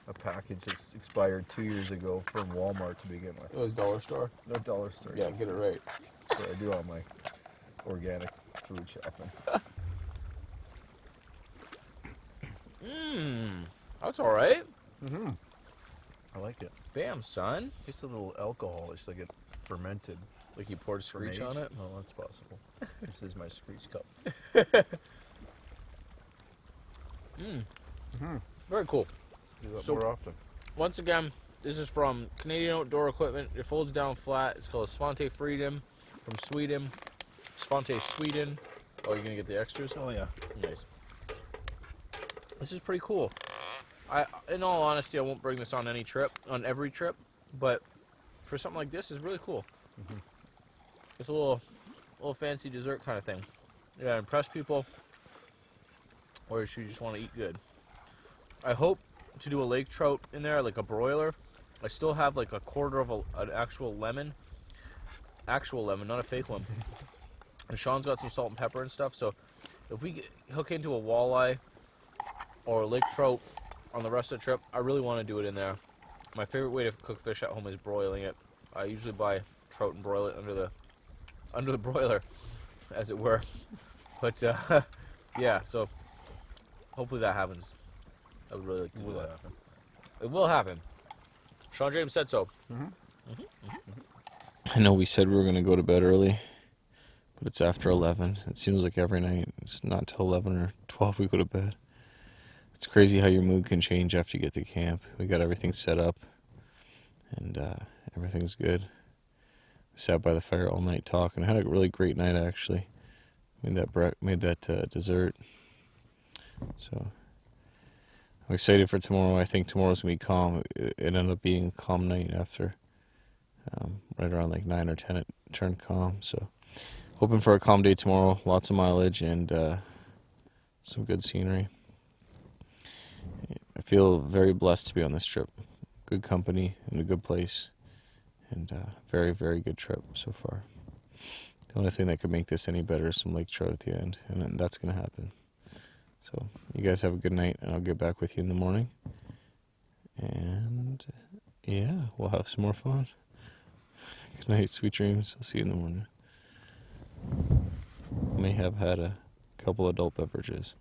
a package that's expired two years ago from Walmart to begin with.
It was dollar store.
No dollar store.
Yeah, get it right.
That's where I do all my organic food shopping. [LAUGHS]
Mmm, that's all right.
Mm-hmm. I like it.
Bam, son.
Just a little alcohol. It's like it fermented.
Like you poured
from
screech
age.
on it.
No, that's possible. [LAUGHS] this is my screech cup.
Mmm, [LAUGHS]
Mm-hmm.
very cool.
Do that
So-
more often.
Once again, this is from Canadian Outdoor Equipment. It folds down flat. It's called Svante Freedom from Sweden. Svante Sweden. Oh, you're gonna get the extras?
Oh yeah.
Nice. This is pretty cool. I, in all honesty, I won't bring this on any trip, on every trip, but for something like this, it's really cool.
Mhm.
It's a little, little fancy dessert kind of thing. You gotta impress people, or if you just want to eat good. I hope to do a lake trout in there, like a broiler. I still have like a quarter of a, an actual lemon, actual lemon, not a fake one. [LAUGHS] and Shawn's got some salt and pepper and stuff, so if we get, hook into a walleye or a lake trout on the rest of the trip, I really want to do it in there. My favorite way to cook fish at home is broiling it. I usually buy trout and broil it under the under the [LAUGHS] broiler, as it were. But uh, [LAUGHS] yeah, so hopefully that happens. I would really like to do
Will
that.
happen.
It will happen. Shawn James said so. Mm-hmm. Mm-hmm, mm-hmm.
I know we said we were gonna go to bed early, but it's after eleven. It seems like every night it's not till eleven or twelve we go to bed. It's crazy how your mood can change after you get to camp. We got everything set up, and uh, everything's good. We sat by the fire all night talking. Had a really great night actually. Made that bre- made that uh, dessert. So I'm excited for tomorrow. I think tomorrow's gonna be calm. It, it ended up being a calm night after um, right around like 9 or 10 it turned calm so hoping for a calm day tomorrow lots of mileage and uh, some good scenery i feel very blessed to be on this trip good company and a good place and uh, very very good trip so far the only thing that could make this any better is some lake trout at the end and that's going to happen so you guys have a good night and i'll get back with you in the morning and yeah we'll have some more fun Good night, sweet dreams. I'll see you in the morning. May have had a couple adult beverages.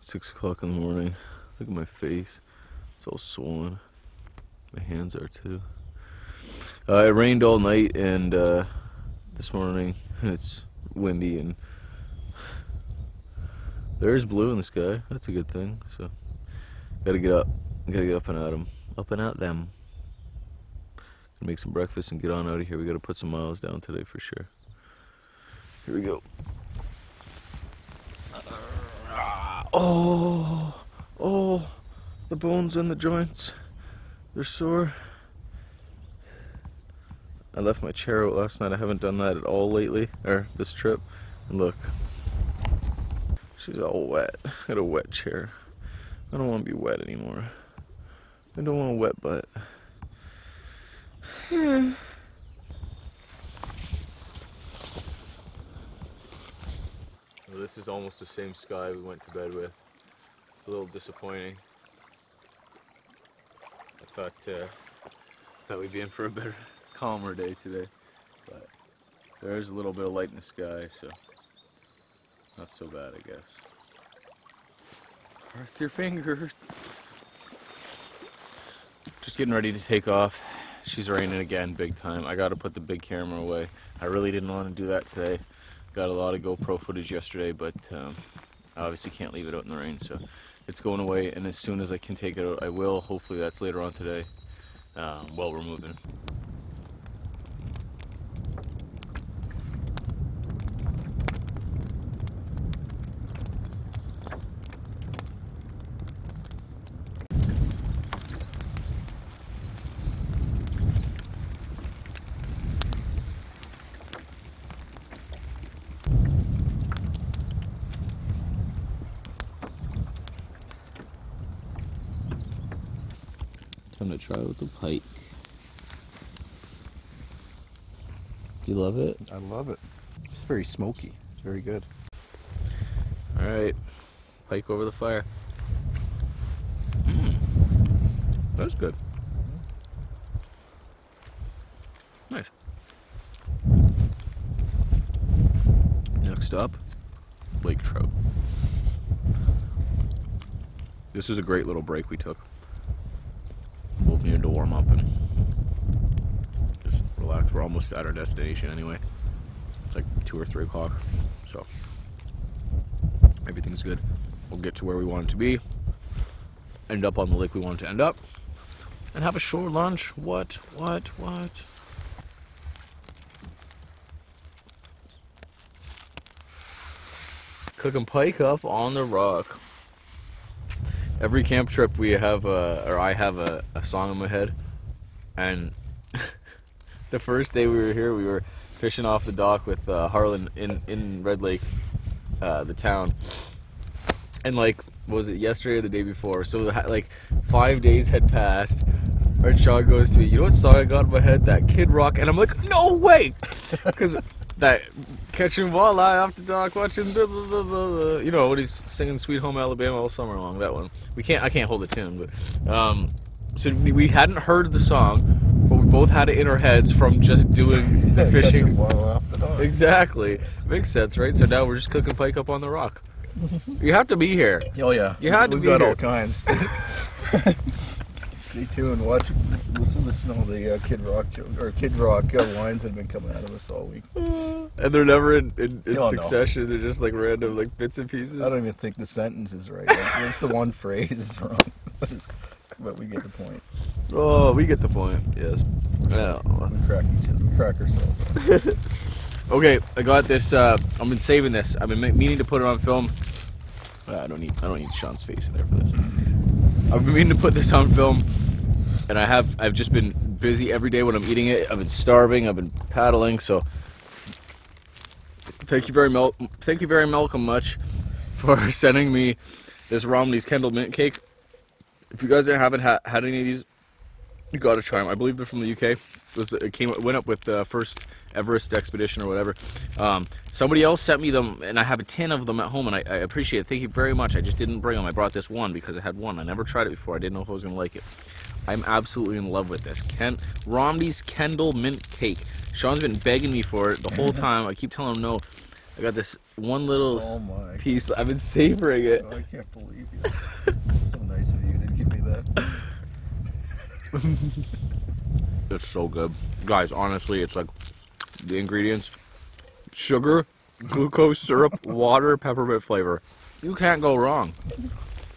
Six o'clock in the morning. Look at my face. It's all swollen. My hands are too. Uh, it rained all night and uh, this morning [LAUGHS] it's windy and there's blue in the sky. That's a good thing. So gotta get up. Gotta get up and at 'em. Up and at them. Gonna make some breakfast and get on out of here. We gotta put some miles down today for sure. Here we go. Oh, oh, the bones and the joints. They're sore. I left my chair out last night. I haven't done that at all lately, or this trip. And look, she's all wet. I got a wet chair. I don't want to be wet anymore. I don't want a wet butt. [SIGHS] Yeah. This is almost the same sky we went to bed with. It's a little disappointing. I thought uh, we'd be in for a better, calmer day today, but there's a little bit of light in the sky, so not so bad, I guess. Cross your fingers. Just getting ready to take off. She's raining again, big time. I got to put the big camera away. I really didn't want to do that today. Got a lot of GoPro footage yesterday, but um, I obviously can't leave it out in the rain, so it's going away. And as soon as I can take it out, I will. Hopefully, that's later on today. Um, while we're moving. The pike. Do you love it?
I love it. It's very smoky. It's very good.
All right, pike over the fire. Mm. That's good. Nice. Next up, lake trout. This is a great little break we took. Both needed to warm up and just relax. We're almost at our destination anyway. It's like two or three o'clock, so everything's good. We'll get to where we want to be, end up on the lake we want to end up, and have a shore lunch. What? What? What? Cooking pike up on the rock. Every camp trip we have a, or I have a, a song in my head, and the first day we were here, we were fishing off the dock with uh, Harlan in in Red Lake, uh, the town, and like was it yesterday or the day before? So like five days had passed. And Shawn goes to me, you know what song I got in my head? That Kid Rock, and I'm like, no way, [LAUGHS] because that catching walleye off the dock, watching, blah, blah, blah, you know, when he's singing "Sweet Home Alabama" all summer long. That one, we can't, I can't hold the tune, but um, so we, hadn't heard the song, both had it in our heads from just doing [LAUGHS] the fishing.
the dock.
Exactly. Makes sense, right? So now we're just cooking pike up on the rock. [LAUGHS] You have to be here.
Oh yeah,
You had to
We've
be
got
here.
all kinds. [LAUGHS] Stay tuned. Watch. Listen to some of the uh, Kid Rock or Kid Rock uh, lines that have been coming out of us all week.
And they're never in, in, in
Oh, no.
succession. They're just like random like bits and pieces.
I don't even think the sentence is right. It's the one phrase is wrong. But we get the point.
Oh, we get the point. Yes. Yeah.
We crack each other. We crack ourselves. [LAUGHS]
Okay, I got this. Uh, I've been saving this. I've been meaning to put it on film. Uh, I don't need. I don't need Shawn's face in there for this. I've been meaning to put this on film, and I have. I've just been busy every day when I'm eating it. I've been starving. I've been paddling. So, thank you very much. Thank you very Malcolm much for [LAUGHS] sending me this Romney's Kendal mint cake. If you guys haven't ha- had any of these, you gotta try them. I believe they're from the UK. It, was, it came went up with the first Everest expedition or whatever. Um, somebody else sent me them, and I have a tin of them at home, and I, I appreciate it. Thank you very much. I just didn't bring them. I brought this one because I had one. I never tried it before. I didn't know if I was gonna like it. I'm absolutely in love with this. Ken Romney's Kendal mint cake. Shawn's been begging me for it the whole [LAUGHS] time. I keep telling him no. I got this one little
Oh
piece. I've been savoring it.
Oh, I can't believe you. [LAUGHS] so nice of you to give me that. [LAUGHS]
It's so good. Guys, honestly, it's like the ingredients sugar, glucose syrup, [LAUGHS] water, peppermint flavor. You can't go wrong.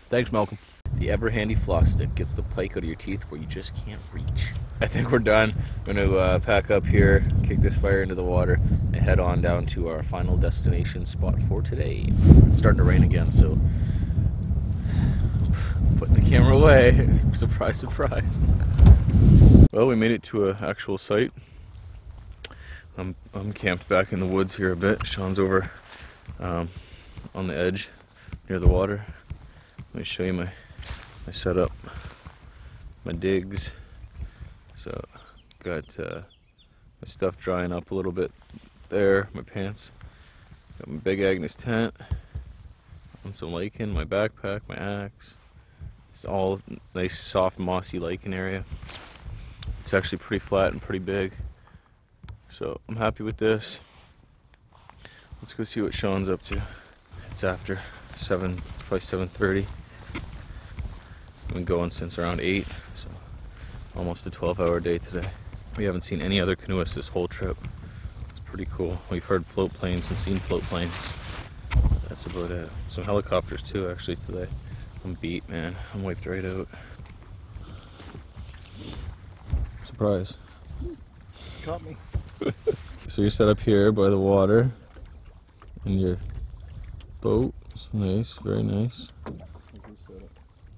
Thanks, Malcolm. The ever handy floss stick gets the pike out of your teeth where you just can't reach. I think we're done. I'm going to uh, pack up here, kick this fire into the water, and head on down to our final destination spot for today. It's starting to rain again, so putting the camera away. [LAUGHS] surprise, surprise. Well, we made it to an actual site. I'm, I'm camped back in the woods here a bit. Shawn's over um, on the edge near the water. Let me show you my, my setup, my digs. So, got uh, my stuff drying up a little bit there, my pants. Got my Big Agnes tent, on some lichen, my backpack, my axe. All nice, soft, mossy lichen area. It's actually pretty flat and pretty big. So I'm happy with this. Let's go see what Shawn's up to. It's after seven, it's probably seven thirty. I've been going since around eight, so almost a 12-hour day today. We haven't seen any other canoeists this whole trip. It's pretty cool. We've heard float planes and seen float planes. That's about it. Some helicopters too, actually today. I'm beat, man. I'm wiped right out. Surprise.
Caught me. [LAUGHS]
So you're set up here by the water in your boat. It's nice, very nice.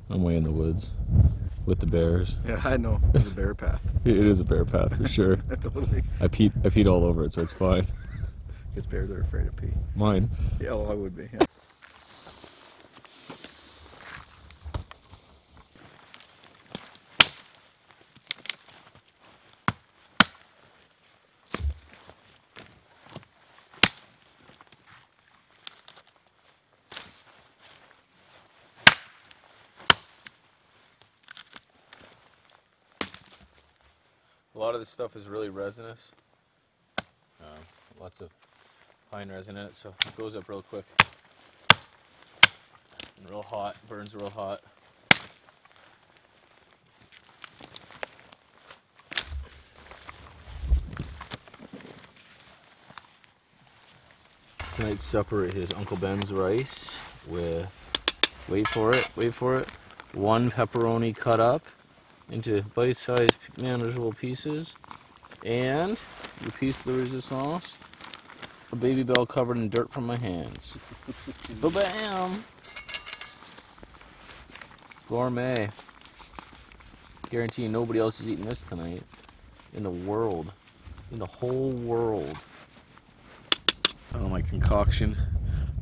I'm way in the woods with the bears.
Yeah, I know. The bear [LAUGHS] path.
It is a bear path for sure. [LAUGHS]
totally.
I peed, I peed all over it, so it's fine.
Because bears are afraid of pee.
Mine.
Yeah, well, I would be. Yeah.
Lot of this stuff is really resinous. Um, lots of pine resin in it, so it goes up real quick. And real hot, burns real hot. Tonight's supper is Uncle Ben's rice with, wait for it, wait for it, one pepperoni cut up into bite-sized manageable pieces. And a piece de resistance a Babybel covered in dirt from my hands. [LAUGHS] Ba-bam! Gourmet. Guarantee nobody else is eating this tonight in the world. In the whole world. Oh my concoction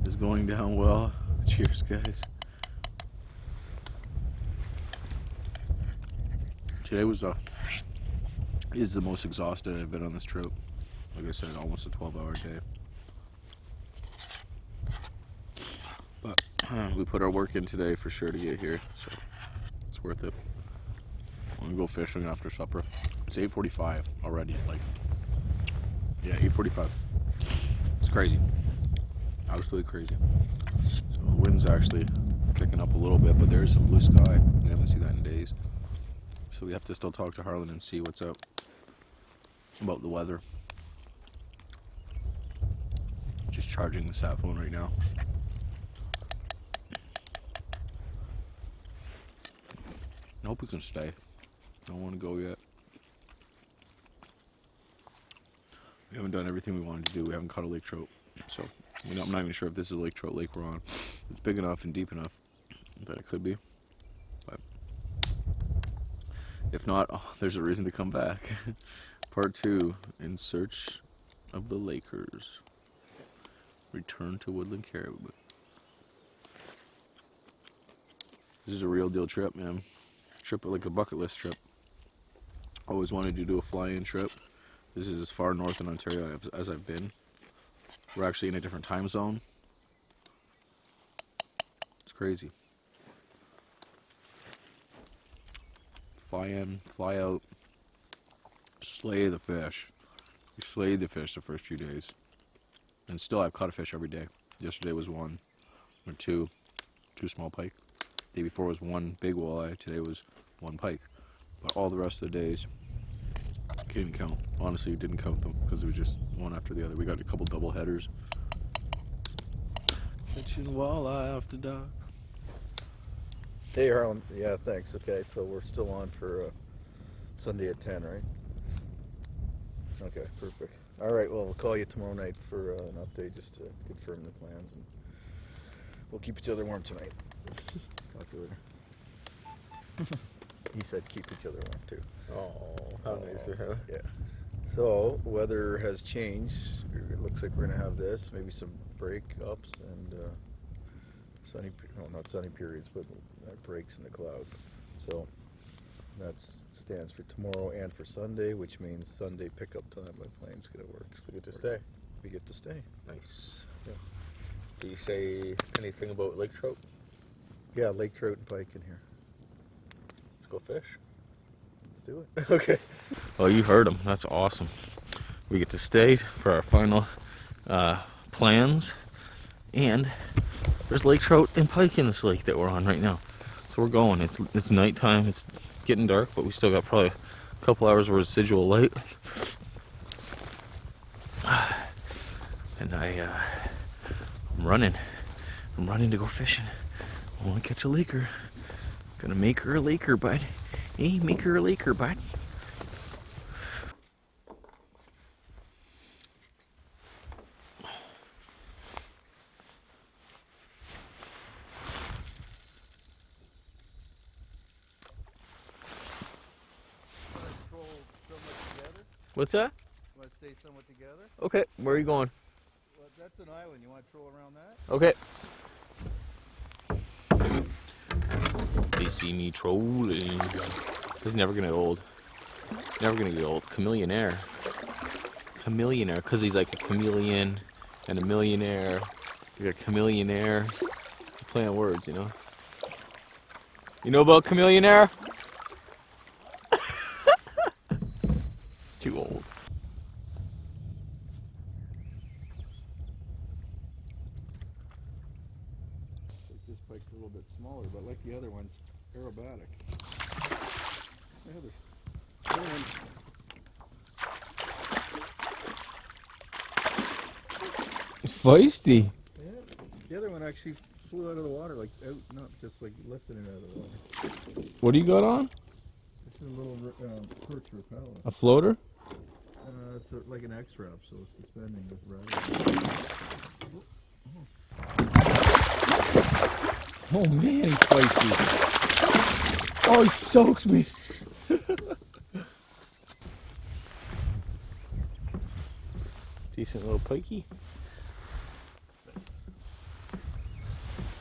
is going down well. Cheers guys Today was uh is the most exhausted I've been on this trip. Like I said, almost a 12-hour day. But [CLEARS THROAT] we put our work in today for sure to get here, so it's worth it. I'm gonna go fishing after supper.
It's 8:45 already. Like, yeah, 8:45. It's crazy. Absolutely crazy. So the wind's actually kicking up a little bit, but there is some blue sky. We haven't seen that in days. We have to still talk to Harlan and see what's up about the weather. Just charging the sat phone right now. I hope we can stay. Don't want to go yet. We haven't done everything we wanted to do. We haven't caught a lake trout. So, I'm not even sure if this is a lake trout lake we're on. It's big enough and deep enough that it could be. But if not, oh, there's a reason to come back. [LAUGHS] Part two In Search of the Lakers. Return to Woodland Caribou. This is a real deal trip, man. Trip like a bucket list trip. Always wanted to do a fly-in trip. This is as far north in Ontario as I've been. We're actually in a different time zone. It's crazy. Fly in, fly out, slay the fish. We slayed the fish the first few days. And still I've caught a fish every day. Yesterday was one or two, two small pike. The day before was one big walleye. Today was one pike. But all the rest of the days, can't even count. Honestly, didn't count them because it was just one after the other. We got a couple double headers. Catching walleye after dark.
Hey, Harlan. Yeah, thanks. Okay, so we're still on for uh, Sunday at 10, right? Okay, perfect. All right, well, we'll call you tomorrow night for uh, an update just to confirm the plans. and We'll keep each other warm tonight. Talk to you later. he said keep each other warm, too.
Oh, how nice of him.
Yeah. So, weather has changed. It looks like we're going to have this, maybe some break-ups and uh, sunny, pe- well, not sunny periods, but uh, breaks in the clouds. So, that stands for tomorrow and for Sunday, which means Sunday pickup time my plane's going to work. So
We get to
we're-
stay.
We get to stay.
Nice.
Yeah.
Do you say anything about lake trout?
Yeah, lake trout and pike in here.
Let's go fish.
Let's do it. [LAUGHS]
okay.
Oh, you heard him. That's awesome. We get to stay for our final uh, plans, and there's lake trout and pike in this lake that we're on right now. So we're going. It's it's nighttime. It's getting dark, but we still got probably a couple hours of residual light. [SIGHS] And I, uh, I'm running. I'm running to go fishing. I want to catch a laker. Gonna make her a laker, bud. Hey, make her a laker, bud. What's that?
You Want to stay somewhat together?
Okay, where are you going?
Well, that's an island. You want to troll around that?
Okay. They see me trolling. This is never gonna get old. Never gonna get old. Chamillionaire. Chamillionaire, because he's like a chameleon and a millionaire. You're a Chamillionaire. It's a play on words, you know? You know about Chamillionaire? Too old.
This pike's a little bit smaller, but like the other ones, aerobatic. The other, the other one,
It's feisty.
yeah, the other one actually flew out of the water, like out, not just like lifted it out of the water.
What do you got on?
This is a little uh, perch repellent.
A floater?
Uh, it's a, like an X-Rap, so it's suspending with rubber.
Oh man, he's feisty. Oh, he soaks me. [LAUGHS] Decent little pikey.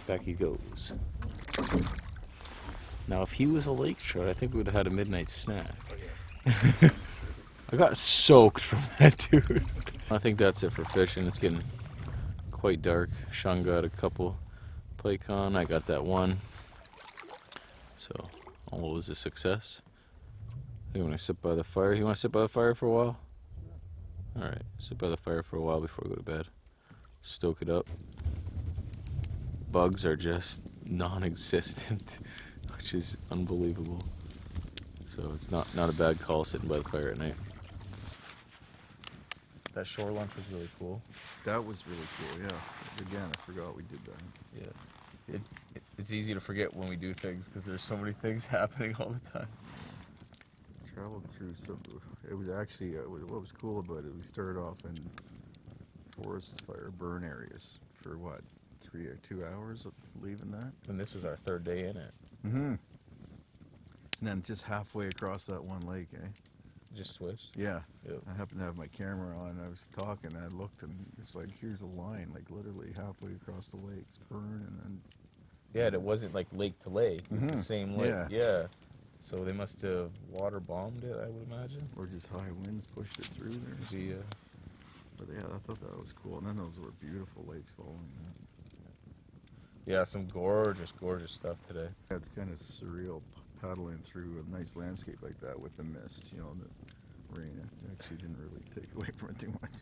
Back he goes. Now, if he was a lake trout, I think we would have had a midnight snack. [LAUGHS] I got soaked from [LAUGHS] that dude. I think that's it for fishing. It's getting quite dark. Shawn got a couple pike on. I got that one. So all was a success.
Hey, when I sit by the fire, you want to sit by the fire for a while? All right, sit by the fire for a while before we go to bed. Stoke it up. Bugs are just non-existent, [LAUGHS] which is unbelievable. So it's not not a bad call sitting by the fire at night.
That shore lunch was really cool.
That was really cool. Yeah. Again, I forgot we did that.
Yeah. It, it, it's easy to forget when we do things because there's so many things [LAUGHS] happening all the time.
Traveled through some. It was actually uh, what was cool about it. We started off in forest fire burn areas for what three or two hours of leaving that.
And this was our third day in it.
Mm-hmm. And then just halfway across that one lake, eh?
Just switched.
Yeah.
Yep.
I happened to have my camera on. I was talking. And I looked, and it's like here's a line, like literally halfway across the lake. It's burn, and then
Yeah, and it wasn't like lake to lake. It was
Mhm.
the same lake.
Yeah.
yeah. So they must have water bombed it, I would imagine.
or just high winds pushed it through there.
The, uh.
But yeah, I thought that was cool. And then those were beautiful lakes following that.
yeah, some gorgeous, gorgeous stuff today.
Yeah, it's kind of surreal paddling through a nice landscape like that with the mist, you know, the rain. Actually didn't really take away from it too much.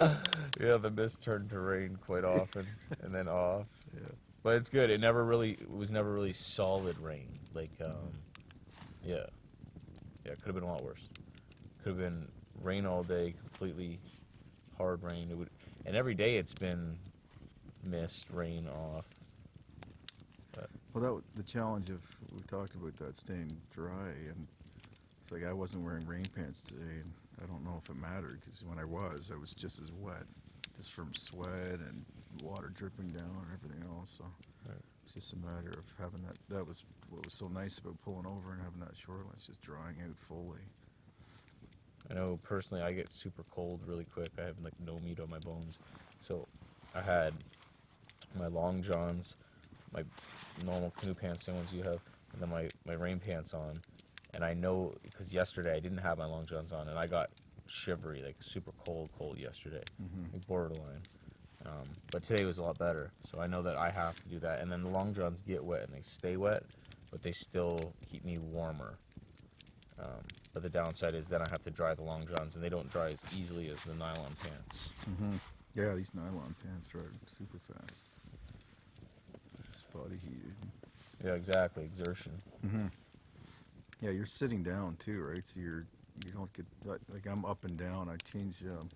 [LAUGHS]
Yeah, the mist turned to rain quite often and then off.
Yeah.
But it's good. It never really it was never really solid rain. Like um yeah. Yeah, it could have been a lot worse. Could have been rain all day, completely hard rain. It would and every day it's been mist, rain off.
Well, that w- the challenge of we talked about that staying dry, and it's like I wasn't wearing rain pants today, and I don't know if it mattered because when I was, I was just as wet, just from sweat and water dripping down and everything else. So
Right.
it's just a matter of having that. That was what was so nice about pulling over and having that shoreline, it's just drying out fully.
I know personally I get super cold really quick. I have like no meat on my bones. So I had my long johns, my normal canoe pants, same ones you have, and then my, my rain pants on. And I know because yesterday I didn't have my long johns on and I got shivery, like super cold, cold yesterday,
Mm-hmm.
like borderline. Um, but today was a lot better. So I know that I have to do that. And then the long johns get wet and they stay wet, but they still keep me warmer. Um, but the downside is then I have to dry the long johns, and they don't dry as easily as the nylon pants.
Mm-hmm. Yeah, these nylon pants dry super fast. Body heated.
Yeah, exactly. Exertion.
Mm-hmm. Yeah, you're sitting down too, right? So you're you don't get like, like I'm up and down. I change um,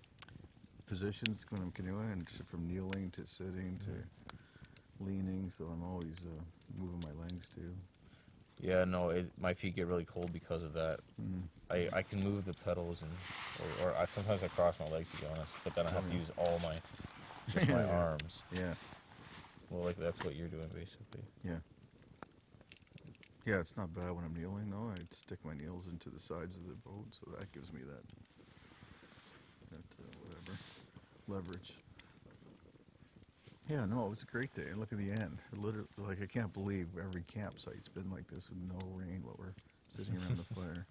positions when I'm canoeing, and from kneeling to sitting to leaning. So I'm always uh, moving my legs too.
Yeah, no, it, my feet get really cold because of that.
Mm.
I, I can move the pedals and or, or I, sometimes I cross my legs to be honest, but then I have
Oh,
to use all my just [LAUGHS] my
Yeah.
arms.
Yeah,
Well, like that's what you're doing basically.
yeah. Yeah, it's not bad when I'm kneeling though. I stick my heels into the sides of the boat, so that gives me that that uh, whatever leverage. Yeah, no, it was a great day. Look at the end. It literally, like I can't believe every campsite's been like this with no rain while we're sitting around the [LAUGHS] fire.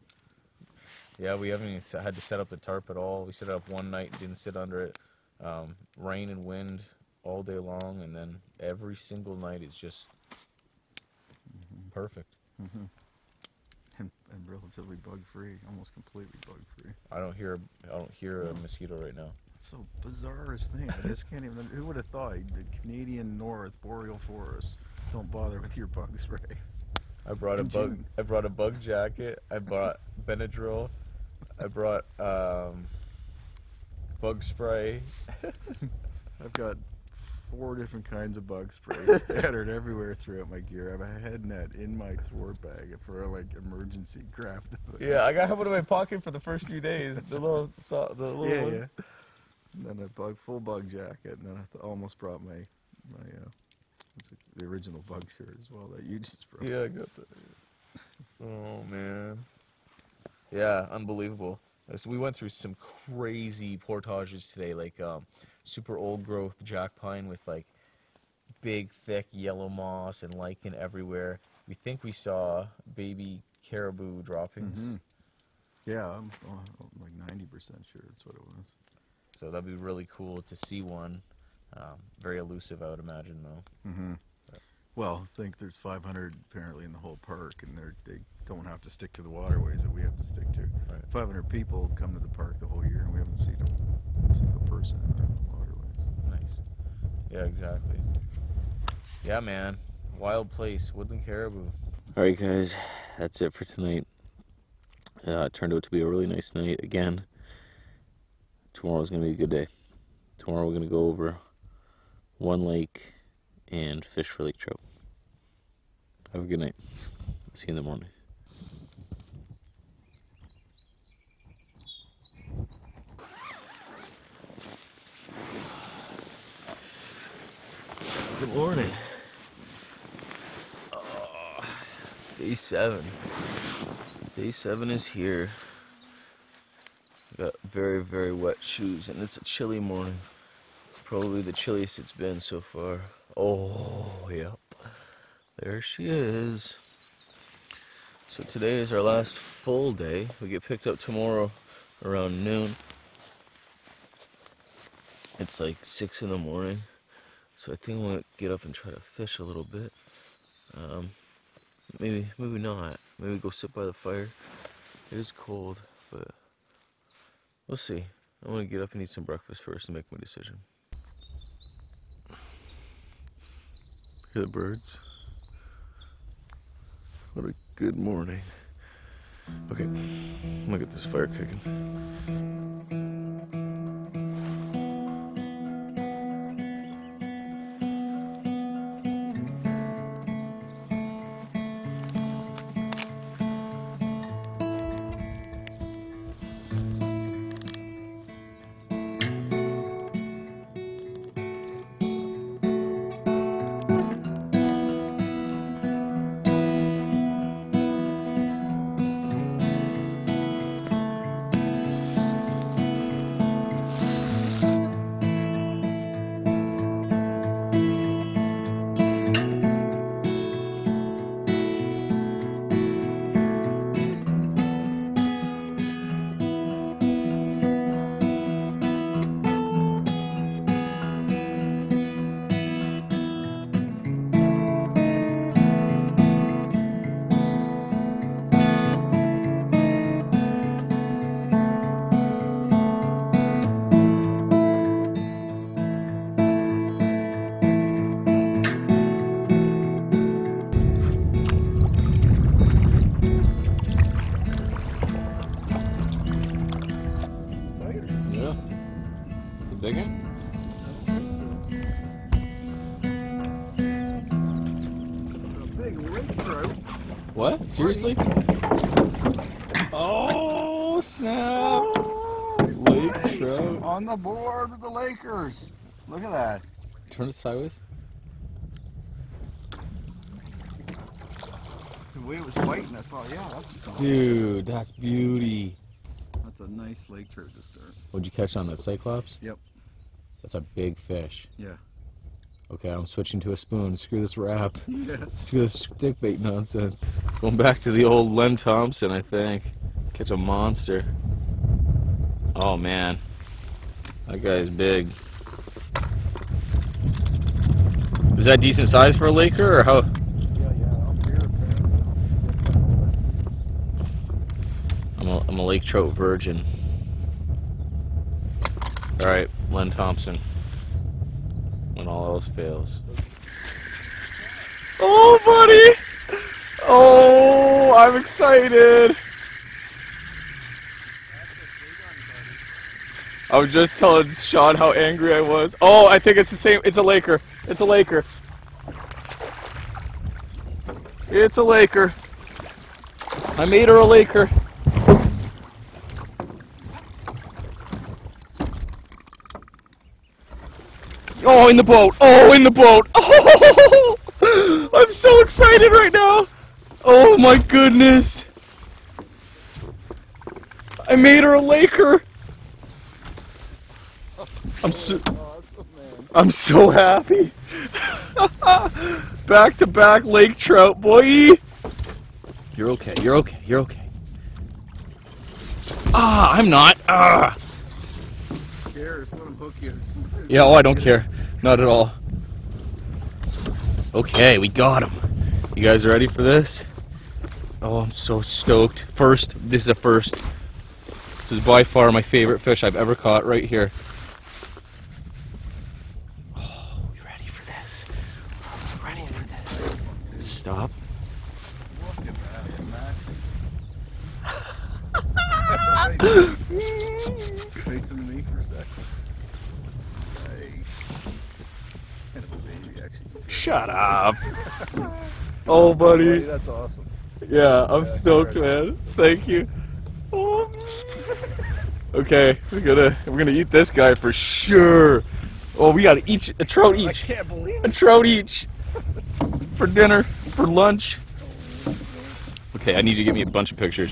Yeah, we haven't even had to set up the tarp at all. We set it up one night, didn't sit under it. Um, rain and wind all day long, and then every single night is just
hmm
perfect.
hmm And, and relatively bug free, almost completely bug free.
I don't hear I don't hear a mosquito right now.
It's so bizarrest thing. I just can't even. Who would have thought the Canadian North boreal forest don't bother with your bug spray?
I brought a
In
bug.
June.
I brought a bug jacket. I brought Benadryl. I brought um, bug spray. [LAUGHS]
I've got four different kinds of bug spray [LAUGHS] scattered everywhere throughout my gear. I have a head net in my thwart bag for like emergency [LAUGHS] crap.
Yeah, I got one in my pocket for the first few days. The little, so, the little
yeah,
one.
yeah. And then a bug, full bug jacket, and then I almost brought my my uh, the original bug shirt as well that you just brought.
Yeah, I got that. Oh man. Yeah, unbelievable. So we went through some crazy portages today, like um, super old growth jack pine with like big, thick yellow moss and lichen everywhere. We think we saw baby caribou droppings.
hmm Yeah, I'm uh, like ninety percent sure that's what it was.
So that'd be really cool to see one. Um, very elusive, I would imagine, though.
hmm Well, I think there's 500 apparently in the whole park, and they're, they don't have to stick to the waterways that we have to stick to.
Right.
500 people come to the park the whole year, and we haven't seen a single person in our waterways.
Nice. Yeah, exactly. Yeah, man. Wild place, woodland caribou. All right, guys, that's it for tonight. Uh, it turned out to be a really nice night again. Tomorrow's gonna be a good day. Tomorrow we're gonna go over one lake and fish for lake trout. Have a good night. See you in the morning. Good morning. Oh, day seven. Day seven is here. Got very, very wet shoes, and it's a chilly morning. Probably the chilliest it's been so far. Oh, yep. There she is. So today is our last full day. We get picked up tomorrow around noon. It's like six in the morning. So I think I'm gonna get up and try to fish a little bit. Um, maybe, maybe not. Maybe go sit by the fire. It is cold, but we'll see. I want to get up and eat some breakfast first and make my decision. At the birds. What a good morning. Okay, I'm gonna get this fire cooking. Sideways.
The way it was fighting, I thought, yeah, that's
Dude, that's beauty.
that's a nice lake trout to start.
What'd you catch on that Cyclops?
Yep.
That's a big fish.
Yeah.
Okay, I'm switching to a spoon. Screw this wrap. [LAUGHS]
Yeah.
Screw this stick bait nonsense. Going back to the old Len Thompson, I think. Catch a monster. Oh man. That guy's big. Is that decent size for a Laker or how?
Yeah, yeah.
I'm a, I'm a lake trout virgin. Alright, Len Thompson. When all else fails. Oh, buddy! Oh, I'm excited! I was just telling Shawn how angry I was. Oh, I think it's the same. It's a Laker. It's a Laker. It's a Laker. I made her a Laker. Oh, in the boat. Oh, in the boat. [LAUGHS] Oh, I'm so excited right now. Oh my goodness. I made her a Laker. I'm so, I'm so happy. [LAUGHS] back to back lake trout, boy. You're okay. You're okay. You're okay. Ah, I'm not. Ah.
Hook you.
Yeah, oh, I don't care. Not at all. Okay, we got him. You guys ready for this? Oh, I'm so stoked. First, this is a first. This is by far my favorite fish I've ever caught right here. Oh, we ready for this? Are we ready for this? Stop.
Look at that, Face him to me for a sec. Nice. Kind of a baby, actually.
Shut up. [LAUGHS] Oh, buddy.
That's awesome.
Yeah, I'm
Yeah,
stoked,
congrats.
man. Thank you. Oh. [LAUGHS] Okay, we're gonna we're gonna eat this guy for sure. Oh, we gotta each a trout
I
each,
can't believe
a trout each for dinner, for lunch. Okay, I need you to get me a bunch of pictures.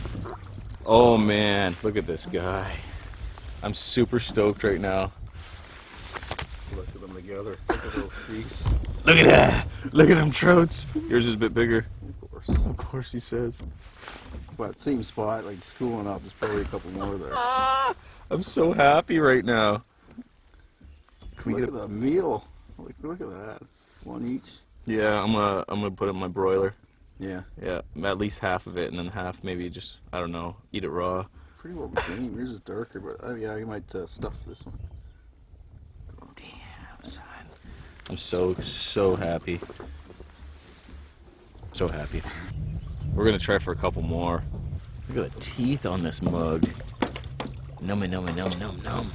Oh man, look at this guy. I'm super stoked right now.
Look at them together. Look at those streaks.
Look at that. Look at them trouts. Yours is a bit bigger.
Of course.
Of course he says.
But same spot, like schooling up, there's probably a couple more there.
Ah, I'm so happy right now. Can we
Look
get
at
a,
the meal. Look, look at that. One each.
Yeah, I'm gonna I'm gonna put it in my broiler.
Yeah.
Yeah, at least half of it, and then half maybe just I don't know, eat it raw.
Pretty well the same. Yours is darker, but uh, yeah, you might uh, stuff this one.
Damn, son. I'm so so happy. So happy. We're gonna try for a couple more. Look at the teeth on this mug. Nummy nummy num num num.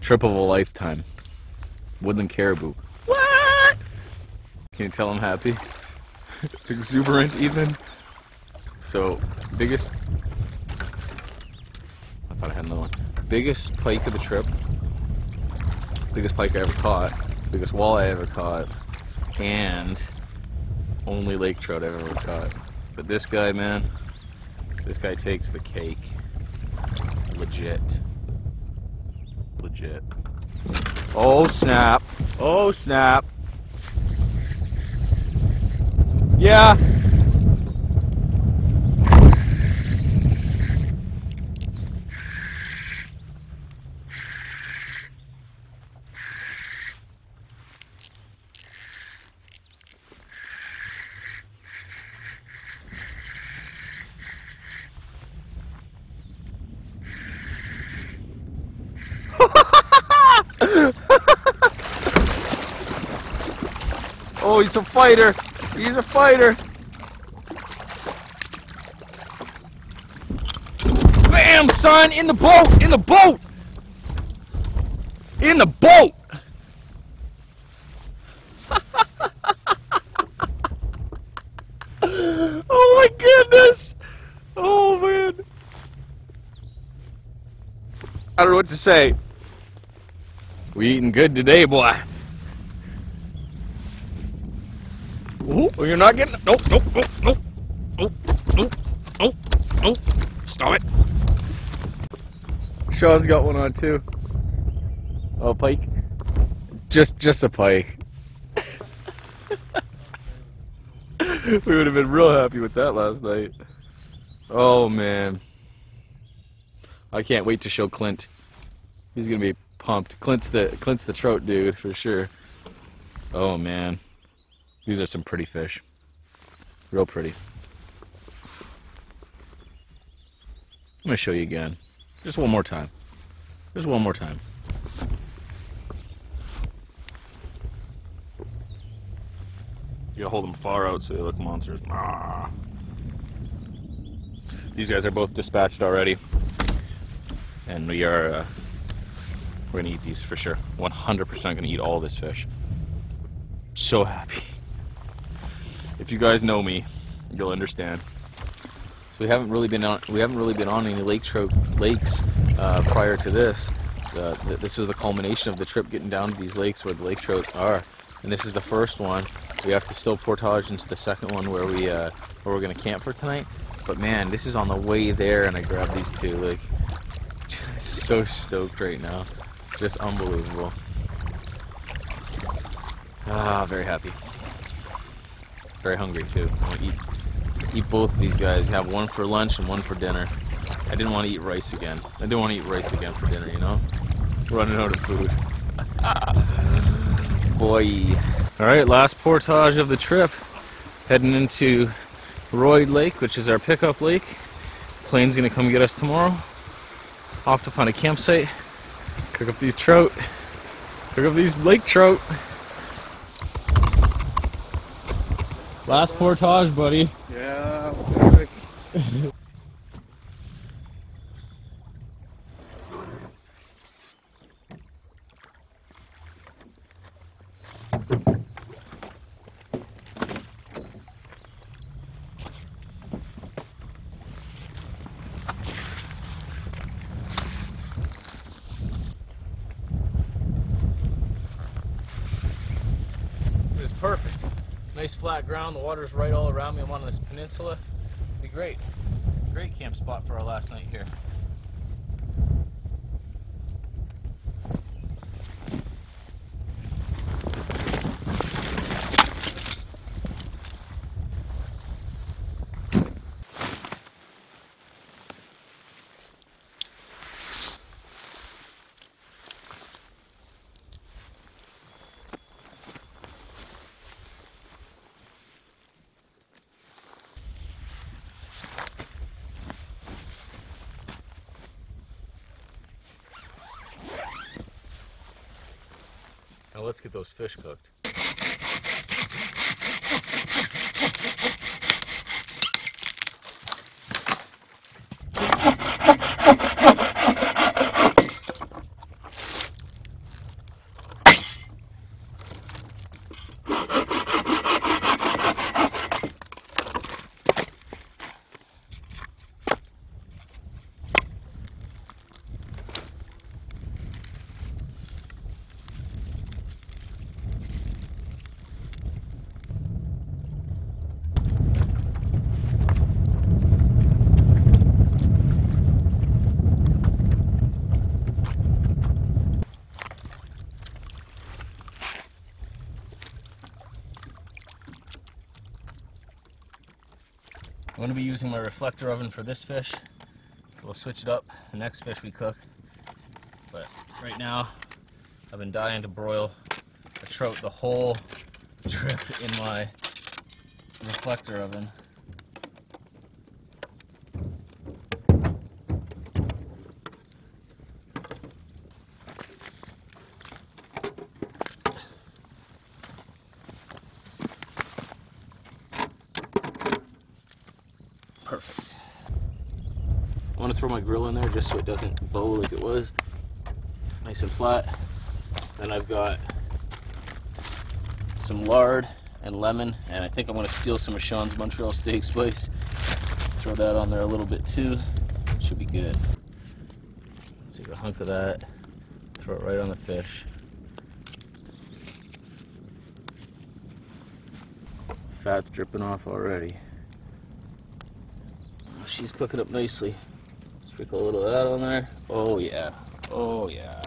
Trip of a lifetime. Woodland caribou. What? Can you tell I'm happy? [LAUGHS] Exuberant even. So, biggest. I thought I had another one. Biggest pike of the trip. Biggest pike I ever caught. Biggest walleye I ever caught. And only lake trout I've ever caught. But this guy, man, this guy takes the cake. Legit. Legit. Oh snap. Oh snap. Yeah. He's a fighter. He's a fighter. Bam, son, in the boat, in the boat. In the boat. [LAUGHS] oh my goodness. Oh man. I don't know what to say. We eating good today, boy. Oh, you're not getting. Nope, nope, nope, nope, nope, nope, nope, nope. Stop it. Shawn's got one on too. Oh, pike. Just, just a pike. [LAUGHS] we would have been real happy with that last night. Oh man. I can't wait to show Clint. He's gonna be pumped. Clint's the Clint's the trout dude for sure. Oh man. These are some pretty fish. Real pretty. I'm gonna show you again. Just one more time. Just one more time. You gotta hold them far out so they look monsters. Ah. These guys are both dispatched already. And we are uh, we're gonna eat these for sure. 100% gonna eat all this fish. So happy. If you guys know me, you'll understand. So we haven't really been on we haven't really been on any lake trout lakes uh, prior to this. Uh, th- this is the culmination of the trip getting down to these lakes where the lake trout are, and this is the first one. We have to still portage into the second one where we uh, where we're gonna camp for tonight. But man, this is on the way there, and I grabbed these two. Like, [LAUGHS] so stoked right now, just unbelievable. Ah, very happy. Very hungry too. I want to eat eat both of these guys. Have one for lunch and one for dinner. I didn't want to eat rice again. I didn't want to eat rice again for dinner, you know? Running out of food. [LAUGHS] Boy. Alright, last portage of the trip. Heading into Royd Lake, which is our pickup lake. Plane's gonna come get us tomorrow. Off to find a campsite. Cook up these trout. Cook up these lake trout. Last portage, buddy.
Yeah, perfect.
Nice flat ground. The water's right all around me. I'm on this peninsula. Be great. Great camp spot for our last night here. Let's get those fish cooked. Going to be using my reflector oven for this fish. We'll switch it up the next fish we cook. But right now, I've been dying to broil a trout the whole [LAUGHS] trip in my reflector oven. Perfect. I want to throw just so it doesn't bow like it was. Nice and flat. Then I've got some lard and lemon, and I think I'm to steal some of Shawn's Montreal steak spice. Throw that on there a little bit too. Should be good. Take a hunk of that, throw it right on the fish. Fat's dripping off already. She's cooking up nicely. A little of that on there. Oh yeah. Oh yeah.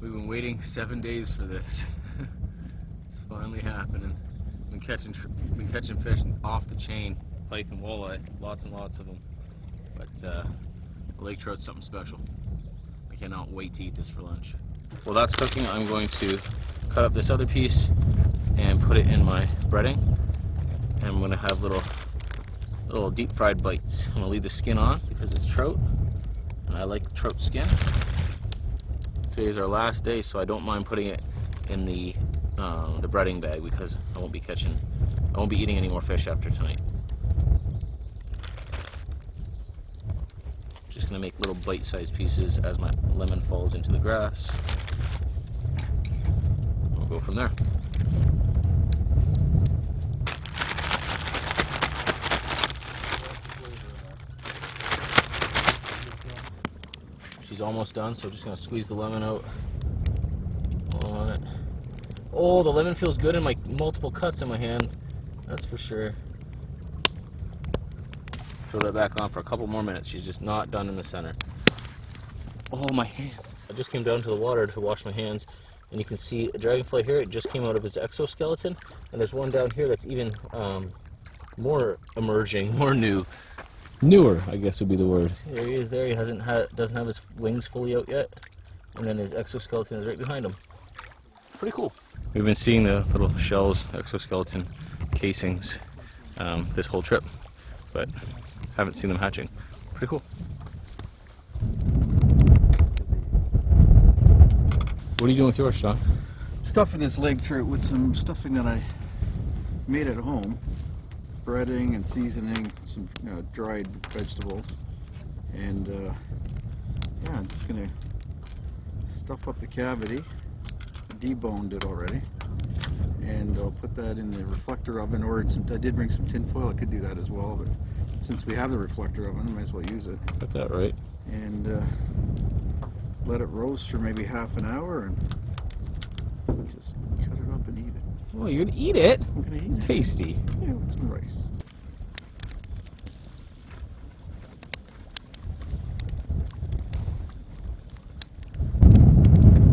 We've been waiting seven days for this. [LAUGHS] it's finally happening. Been catching, been catching fish off the chain, pike and walleye, lots and lots of them. But uh, lake trout's something special. I cannot wait to eat this for lunch. While that's cooking, I'm going to cut up this other piece and put it in my breading and I'm gonna have little little deep fried bites. I'm gonna leave the skin on because it's trout and I like trout skin. Today's our last day so I don't mind putting it in the um, the breading bag because I won't be catching I won't be eating any more fish after tonight. Just gonna make little bite-sized pieces as my lemon falls into the grass. We'll go from there. She's almost done, so just gonna squeeze the lemon out on it. Oh, the lemon feels good in my multiple cuts in my hand. That's for sure. Throw that back on for a couple more minutes. She's just not done in the center. Oh, my hands. I just came down to the water to wash my hands, and you can see a dragonfly here. It just came out of its exoskeleton, and there's one down here that's even um, more emerging, [LAUGHS] more new. Newer, I guess would be the word. There he is there. He hasn't had doesn't have his wings fully out yet. And then his exoskeleton is right behind him. Pretty cool. We've been seeing the little shells, exoskeleton casings um, this whole trip, but haven't seen them hatching. Pretty cool. What are you doing with yours, Shawn?
Stuffing this leg trout with some stuffing that I made at home. Breading and seasoning, some you know, dried vegetables. And uh, yeah, I'm just gonna stuff up the cavity. Deboned it already. And I'll put that in the reflector oven or some, I did bring some tin foil, I could do that as well, but since we have the reflector oven, I might as well use it.
Got that right.
and uh, let it roast for maybe half an hour and just cut it up and eat
Oh, you're gonna eat it?
I'm gonna eat it.
Tasty.
Yeah, with some rice.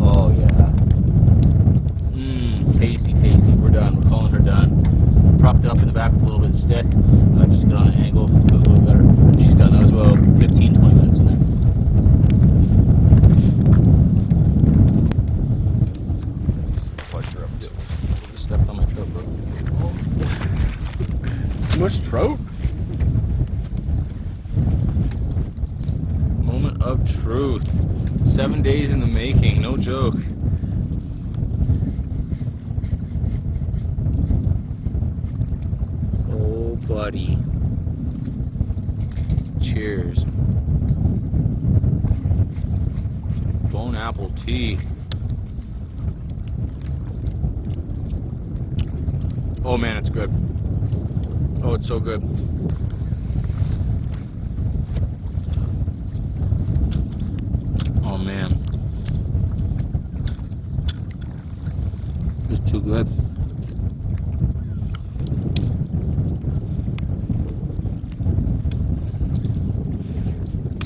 Oh yeah. Mmm, tasty, tasty. We're done. We're calling her done. Propped it up in the back with a little bit of stick. I just get on an angle, a little better. She's done. That was about 15, 20 minutes in there.
Flush her up.
You stepped on my throat, bro.
Smush trout?
Moment of truth. Seven days in the making, no joke. Oh, buddy. Cheers. Bone apple tea. Oh man, it's good. Oh, it's so good. Oh man. It's too good.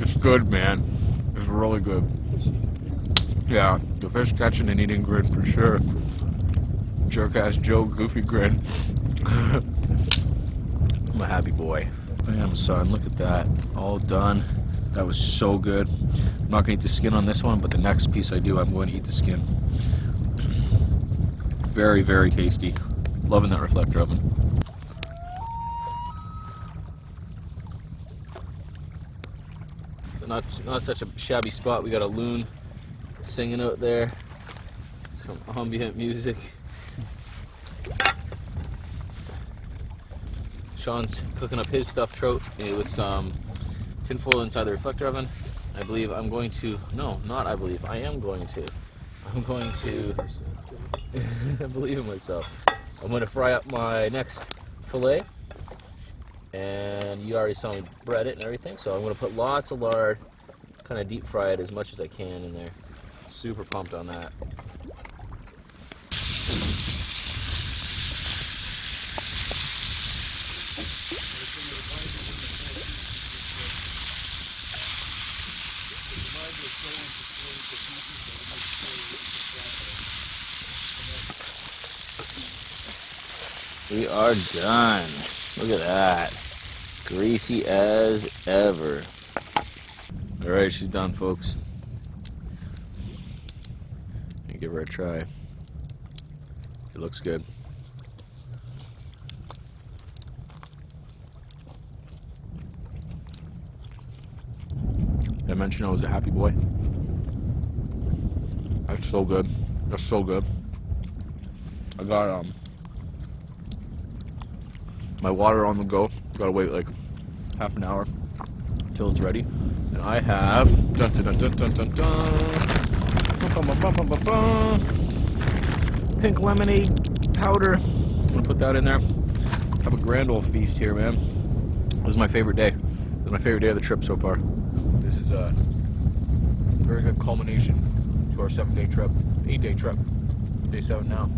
It's good, man. It's really good. Yeah, the fish catching and eating grin for sure. Jerk ass Joe Goofy grin. [LAUGHS]
I'm a happy boy. I am, son. Look at that. All done. That was so good. I'm not gonna eat the skin on this one, but the next piece I do, I'm going to eat the skin. [CLEARS THROAT] Very, very tasty. Loving that reflector oven. Not, not such a shabby spot. We got a loon singing out there. Some ambient music. Shawn's cooking up his stuffed trout eh, with some tinfoil inside the reflector oven. I believe I'm going to, no, not I believe, I am going to. [LAUGHS] I'm going to, [LAUGHS] believe in myself. I'm going to fry up my next filet. And you already saw me bread it and everything, so I'm going to put lots of lard, kind of deep fry it as much as I can in there. Super pumped on that. We are done. Look at that. Greasy as ever. All right, she's done, folks. Give her a try. It looks good. Did I mention I was a happy boy? That's so good. That's so good. I got um my water on the go. Gotta wait like half an hour till it's ready. And I have dun dun dun dun dun dun pink lemonade powder. I'm gonna put that in there. Have a grand old feast here, man. This is my favorite day. This is my favorite day of the trip so far. This is a very good culmination to our seven day trip, eight day trip, day seven now.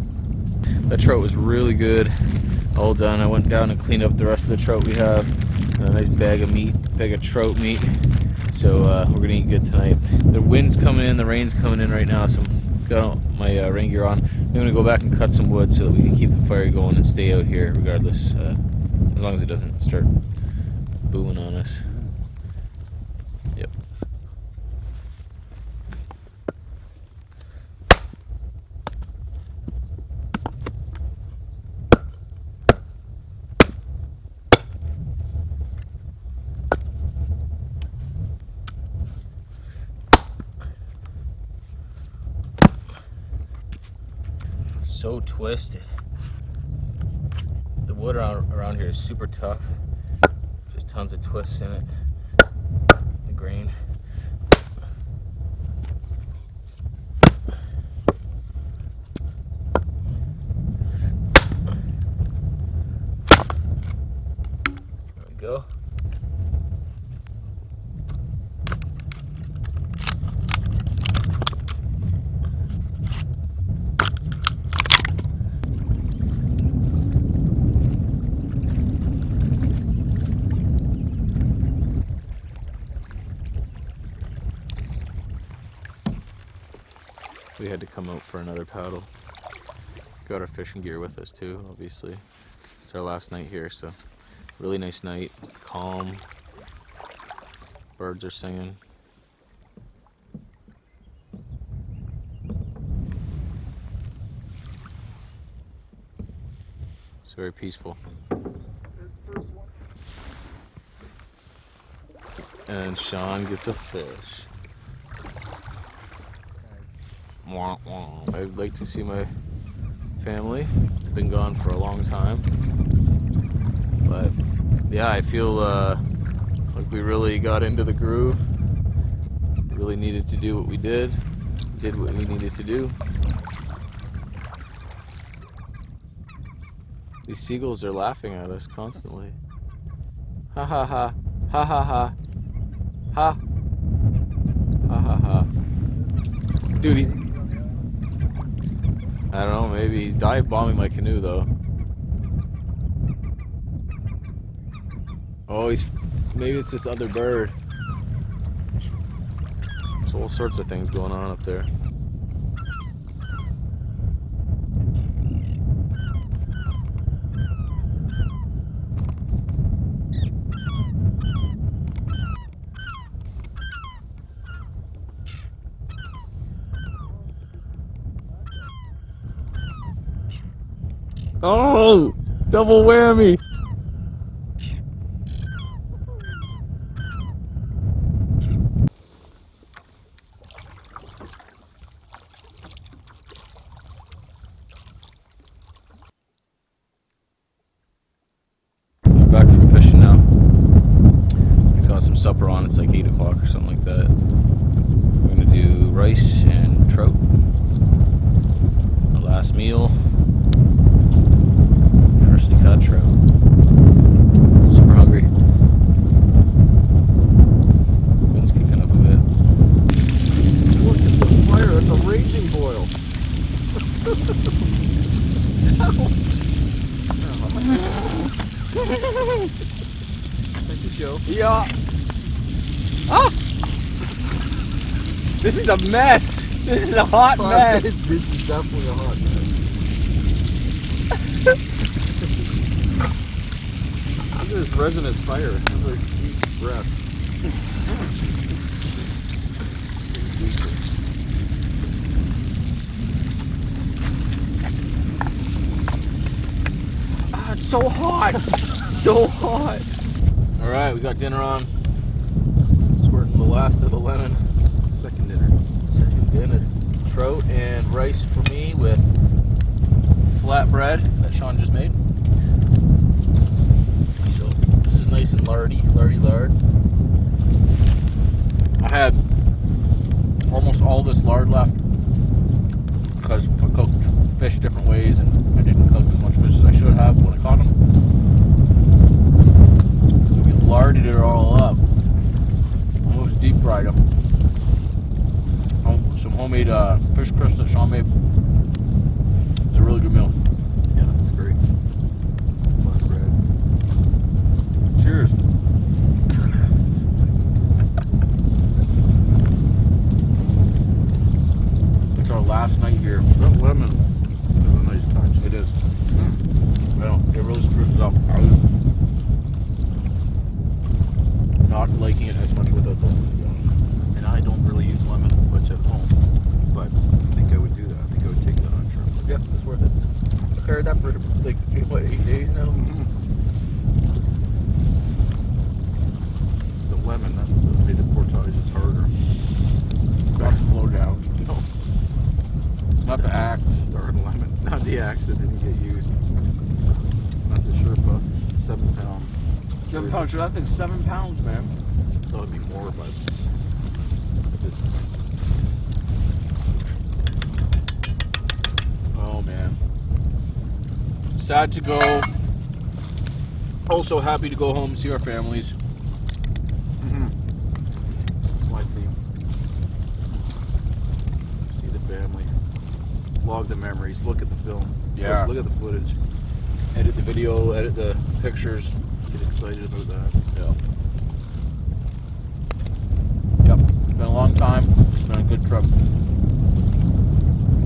That trout was really good. All done. I went down and cleaned up the rest of the trout we have. A nice bag of meat, bag of trout meat. So uh, we're gonna eat good tonight. The wind's coming in, the rain's coming in right now, so I'm got my uh, rain gear on. I'm gonna go back and cut some wood so that we can keep the fire going and stay out here regardless, uh, as as long as it doesn't start booing on us. Yep. So twisted. The wood around, around here is super tough. Just tons of twists in it. The grain. There we go.
We had to come out for another paddle. Got our fishing gear with us too, obviously. It's our last night here, so really nice night, calm. Birds are singing. It's very peaceful. And Shawn gets a fish. I'd like to see my family. I've been gone for a long time. But yeah, I feel uh, like we really got into the groove. Really needed to do what we did. Did what we needed to do. These seagulls are laughing at us constantly. Ha ha ha. Ha ha ha. Ha. Ha ha ha. Dude, he's I don't know, maybe he's dive bombing my canoe though. Oh, he's maybe it's this other bird. There's all sorts of things going on up there. Oh, double whammy. Back from fishing now. We got some supper on. It's like 8 o'clock or something like that. We're to do rice and trout. Our last meal. Freshly caught trout. Super hungry. Wind's kicking up a bit.
Look at the fire, that's a raging boil. Thank you, Joe.
Yeah. Ah! This is a mess. This is a hot mess.
This is definitely a hot mess. Look [LAUGHS] at this resinous fire. Another deep breath.
Ah, it's so hot. [LAUGHS] so hot. All right, we got dinner on. Squirting the last of the lemon.
Second dinner.
Second dinner. Trout and rice for me with flatbread that Shawn just made. So this is nice and lardy, lardy lard. I had almost all this lard left because I cooked fish different ways and I didn't cook as much fish as I should have when I caught them. So we larded it all up. Almost deep fried them. Some homemade uh, fish crisps that Shawn made. It's a really good meal.
Yeah, that's great. Flatbread.
Cheers. It's our last night here.
That lemon is a nice touch.
It is. I know. It really screws it up. I was
carried that for like eight, what eight days now.
The lemon, that's the made the portage is harder.
Not the blow down.
No,
Not the axe.
hard lemon. Not the axe that didn't get used. Not the Sherpa. Seven pound.
Seven pounds. That seven pounds, man.
Thought it'd be more, but at this point.
Oh man. Sad to go. Also happy to go home and see our families.
Mm-hmm. That's my theme. See the family. Log the memories. Look at the film.
Yeah.
Look, look at the footage.
Edit the video, edit the pictures.
Get excited about that.
Yeah. Yep. It's been a long time. It's been a good trip.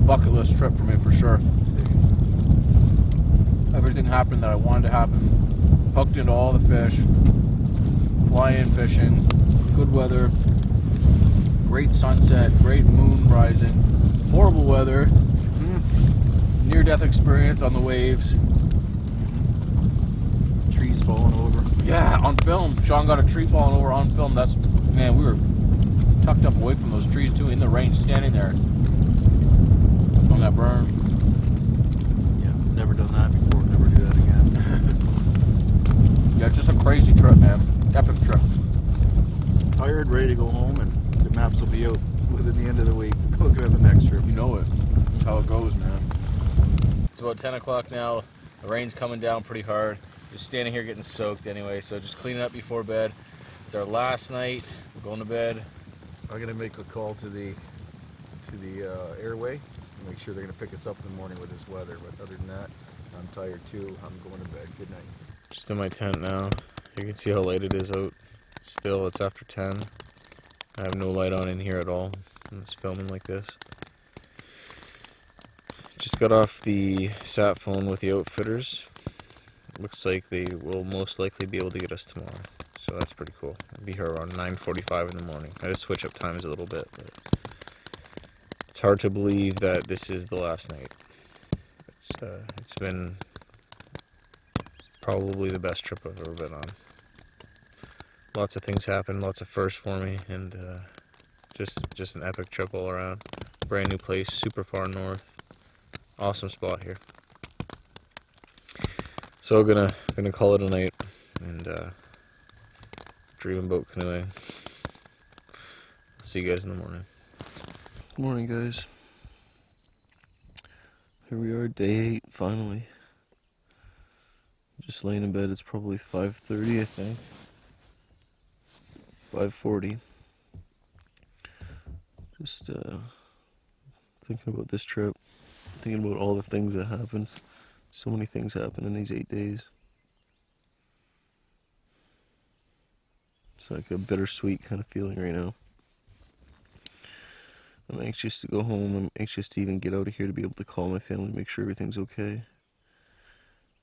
Bucket list trip for me for sure. Everything happened that I wanted to happen. Hooked into all the fish. Fly in fishing. Good weather. Great sunset. Great moon rising. Horrible weather.
Mm-hmm.
Near death experience on the waves.
Trees falling over.
Yeah, on film. Shawn got a tree falling over on film. That's man, we were tucked up away from those trees too, in the rain, standing there on that berm.
Yeah. Never done that before. Never do that again. [LAUGHS]
Yeah, just a crazy trip, man. Epic trip.
Tired, ready to go home, and the maps will be out within the end of the week. [LAUGHS] Looking at the next trip.
You know it. That's how it goes, man. It's about 10 o'clock now. The rain's coming down pretty hard. Just standing here getting soaked anyway, so just cleaning up before bed. It's our last night. We're going to bed.
I'm gonna make a call to the to the uh, airway make sure they're gonna pick us up in the morning with this weather. But other than that, I'm tired too. I'm going to bed. Good night.
Just in my tent now. You can see how late it is out. Still, it's after 10. I have no light on in here at all. I'm just filming like this. Just got off the sat phone with the outfitters. Looks like they will most likely be able to get us tomorrow. So that's pretty cool. I'll be here around 9:45 in the morning. I just switch up times a little bit, it's hard to believe that this is the last night. It's uh, it's been probably the best trip I've ever been on. Lots of things happened, lots of firsts for me, and uh, just just an epic trip all around. Brand new place, super far north. Awesome spot here. So gonna gonna call it a night and uh, dream about canoeing. See you guys in the morning. Good Morning, guys. Here we are, day eight, finally. Just laying in bed. It's probably 5:30, I think. 5:40. Just uh, thinking about this trip, thinking about all the things that happened. So many things happened in these eight days. It's like a bittersweet kind of feeling right now. I'm anxious to go home. I'm anxious to even get out of here to be able to call my family, make sure everything's okay.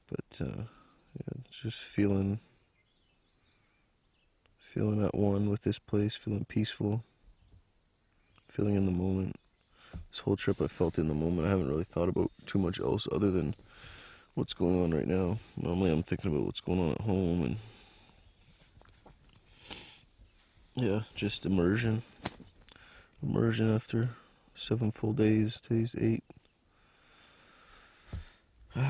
But uh, yeah, just feeling feeling at one with this place, feeling peaceful, feeling in the moment. This whole trip I felt in the moment. I haven't really thought about too much else other than what's going on right now. Normally I'm thinking about what's going on at home and yeah, just immersion. Immersion after seven full days. Today's eight. [SIGHS]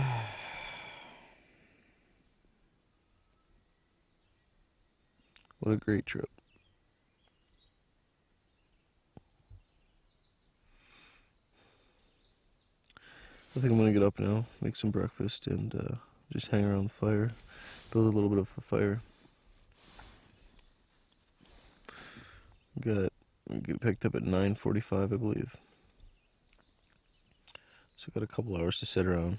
What a great trip. I think I'm gonna get up now, make some breakfast, and uh, just hang around the fire, build a little bit of a fire. Got get picked up at 9:45, I believe. So got a couple hours to sit around.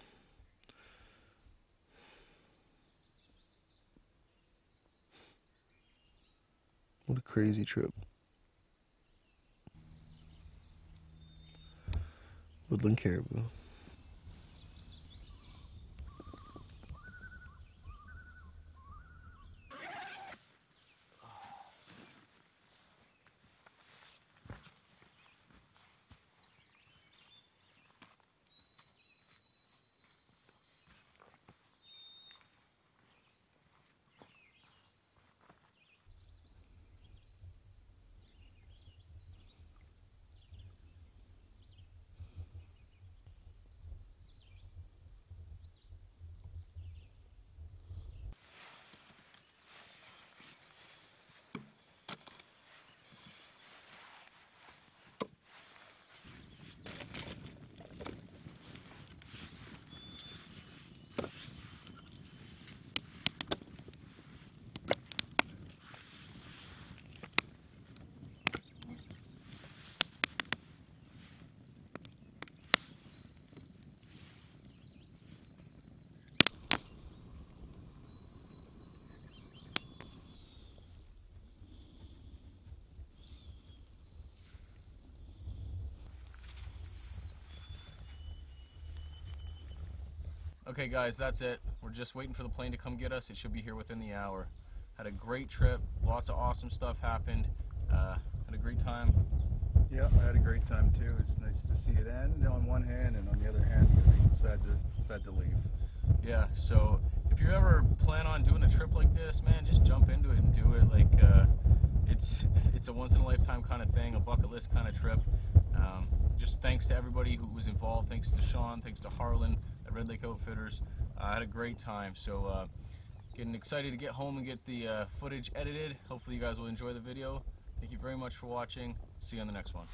What a crazy trip. Woodland Caribou. Okay, guys, that's it. We're just waiting for the plane to come get us. It should be here within the hour. Had a great trip. Lots of awesome stuff happened. Uh, had a great time.
Yeah, I had a great time too. It's nice to see it end on one hand, and on the other hand, it's sad to sad to leave.
Yeah, so if you ever plan on doing a trip like this, man, just jump into it and do it. Like, uh, it's it's a once in a lifetime kind of thing, a bucket list kind of trip. Um, just thanks to everybody who was involved. Thanks to Shawn. Thanks to Harlan Red Lake Outfitters. Uh, I had a great time. So, uh, getting excited to get home and get the uh, footage edited. Hopefully, you guys will enjoy the video. Thank you very much for watching. See you on the next one.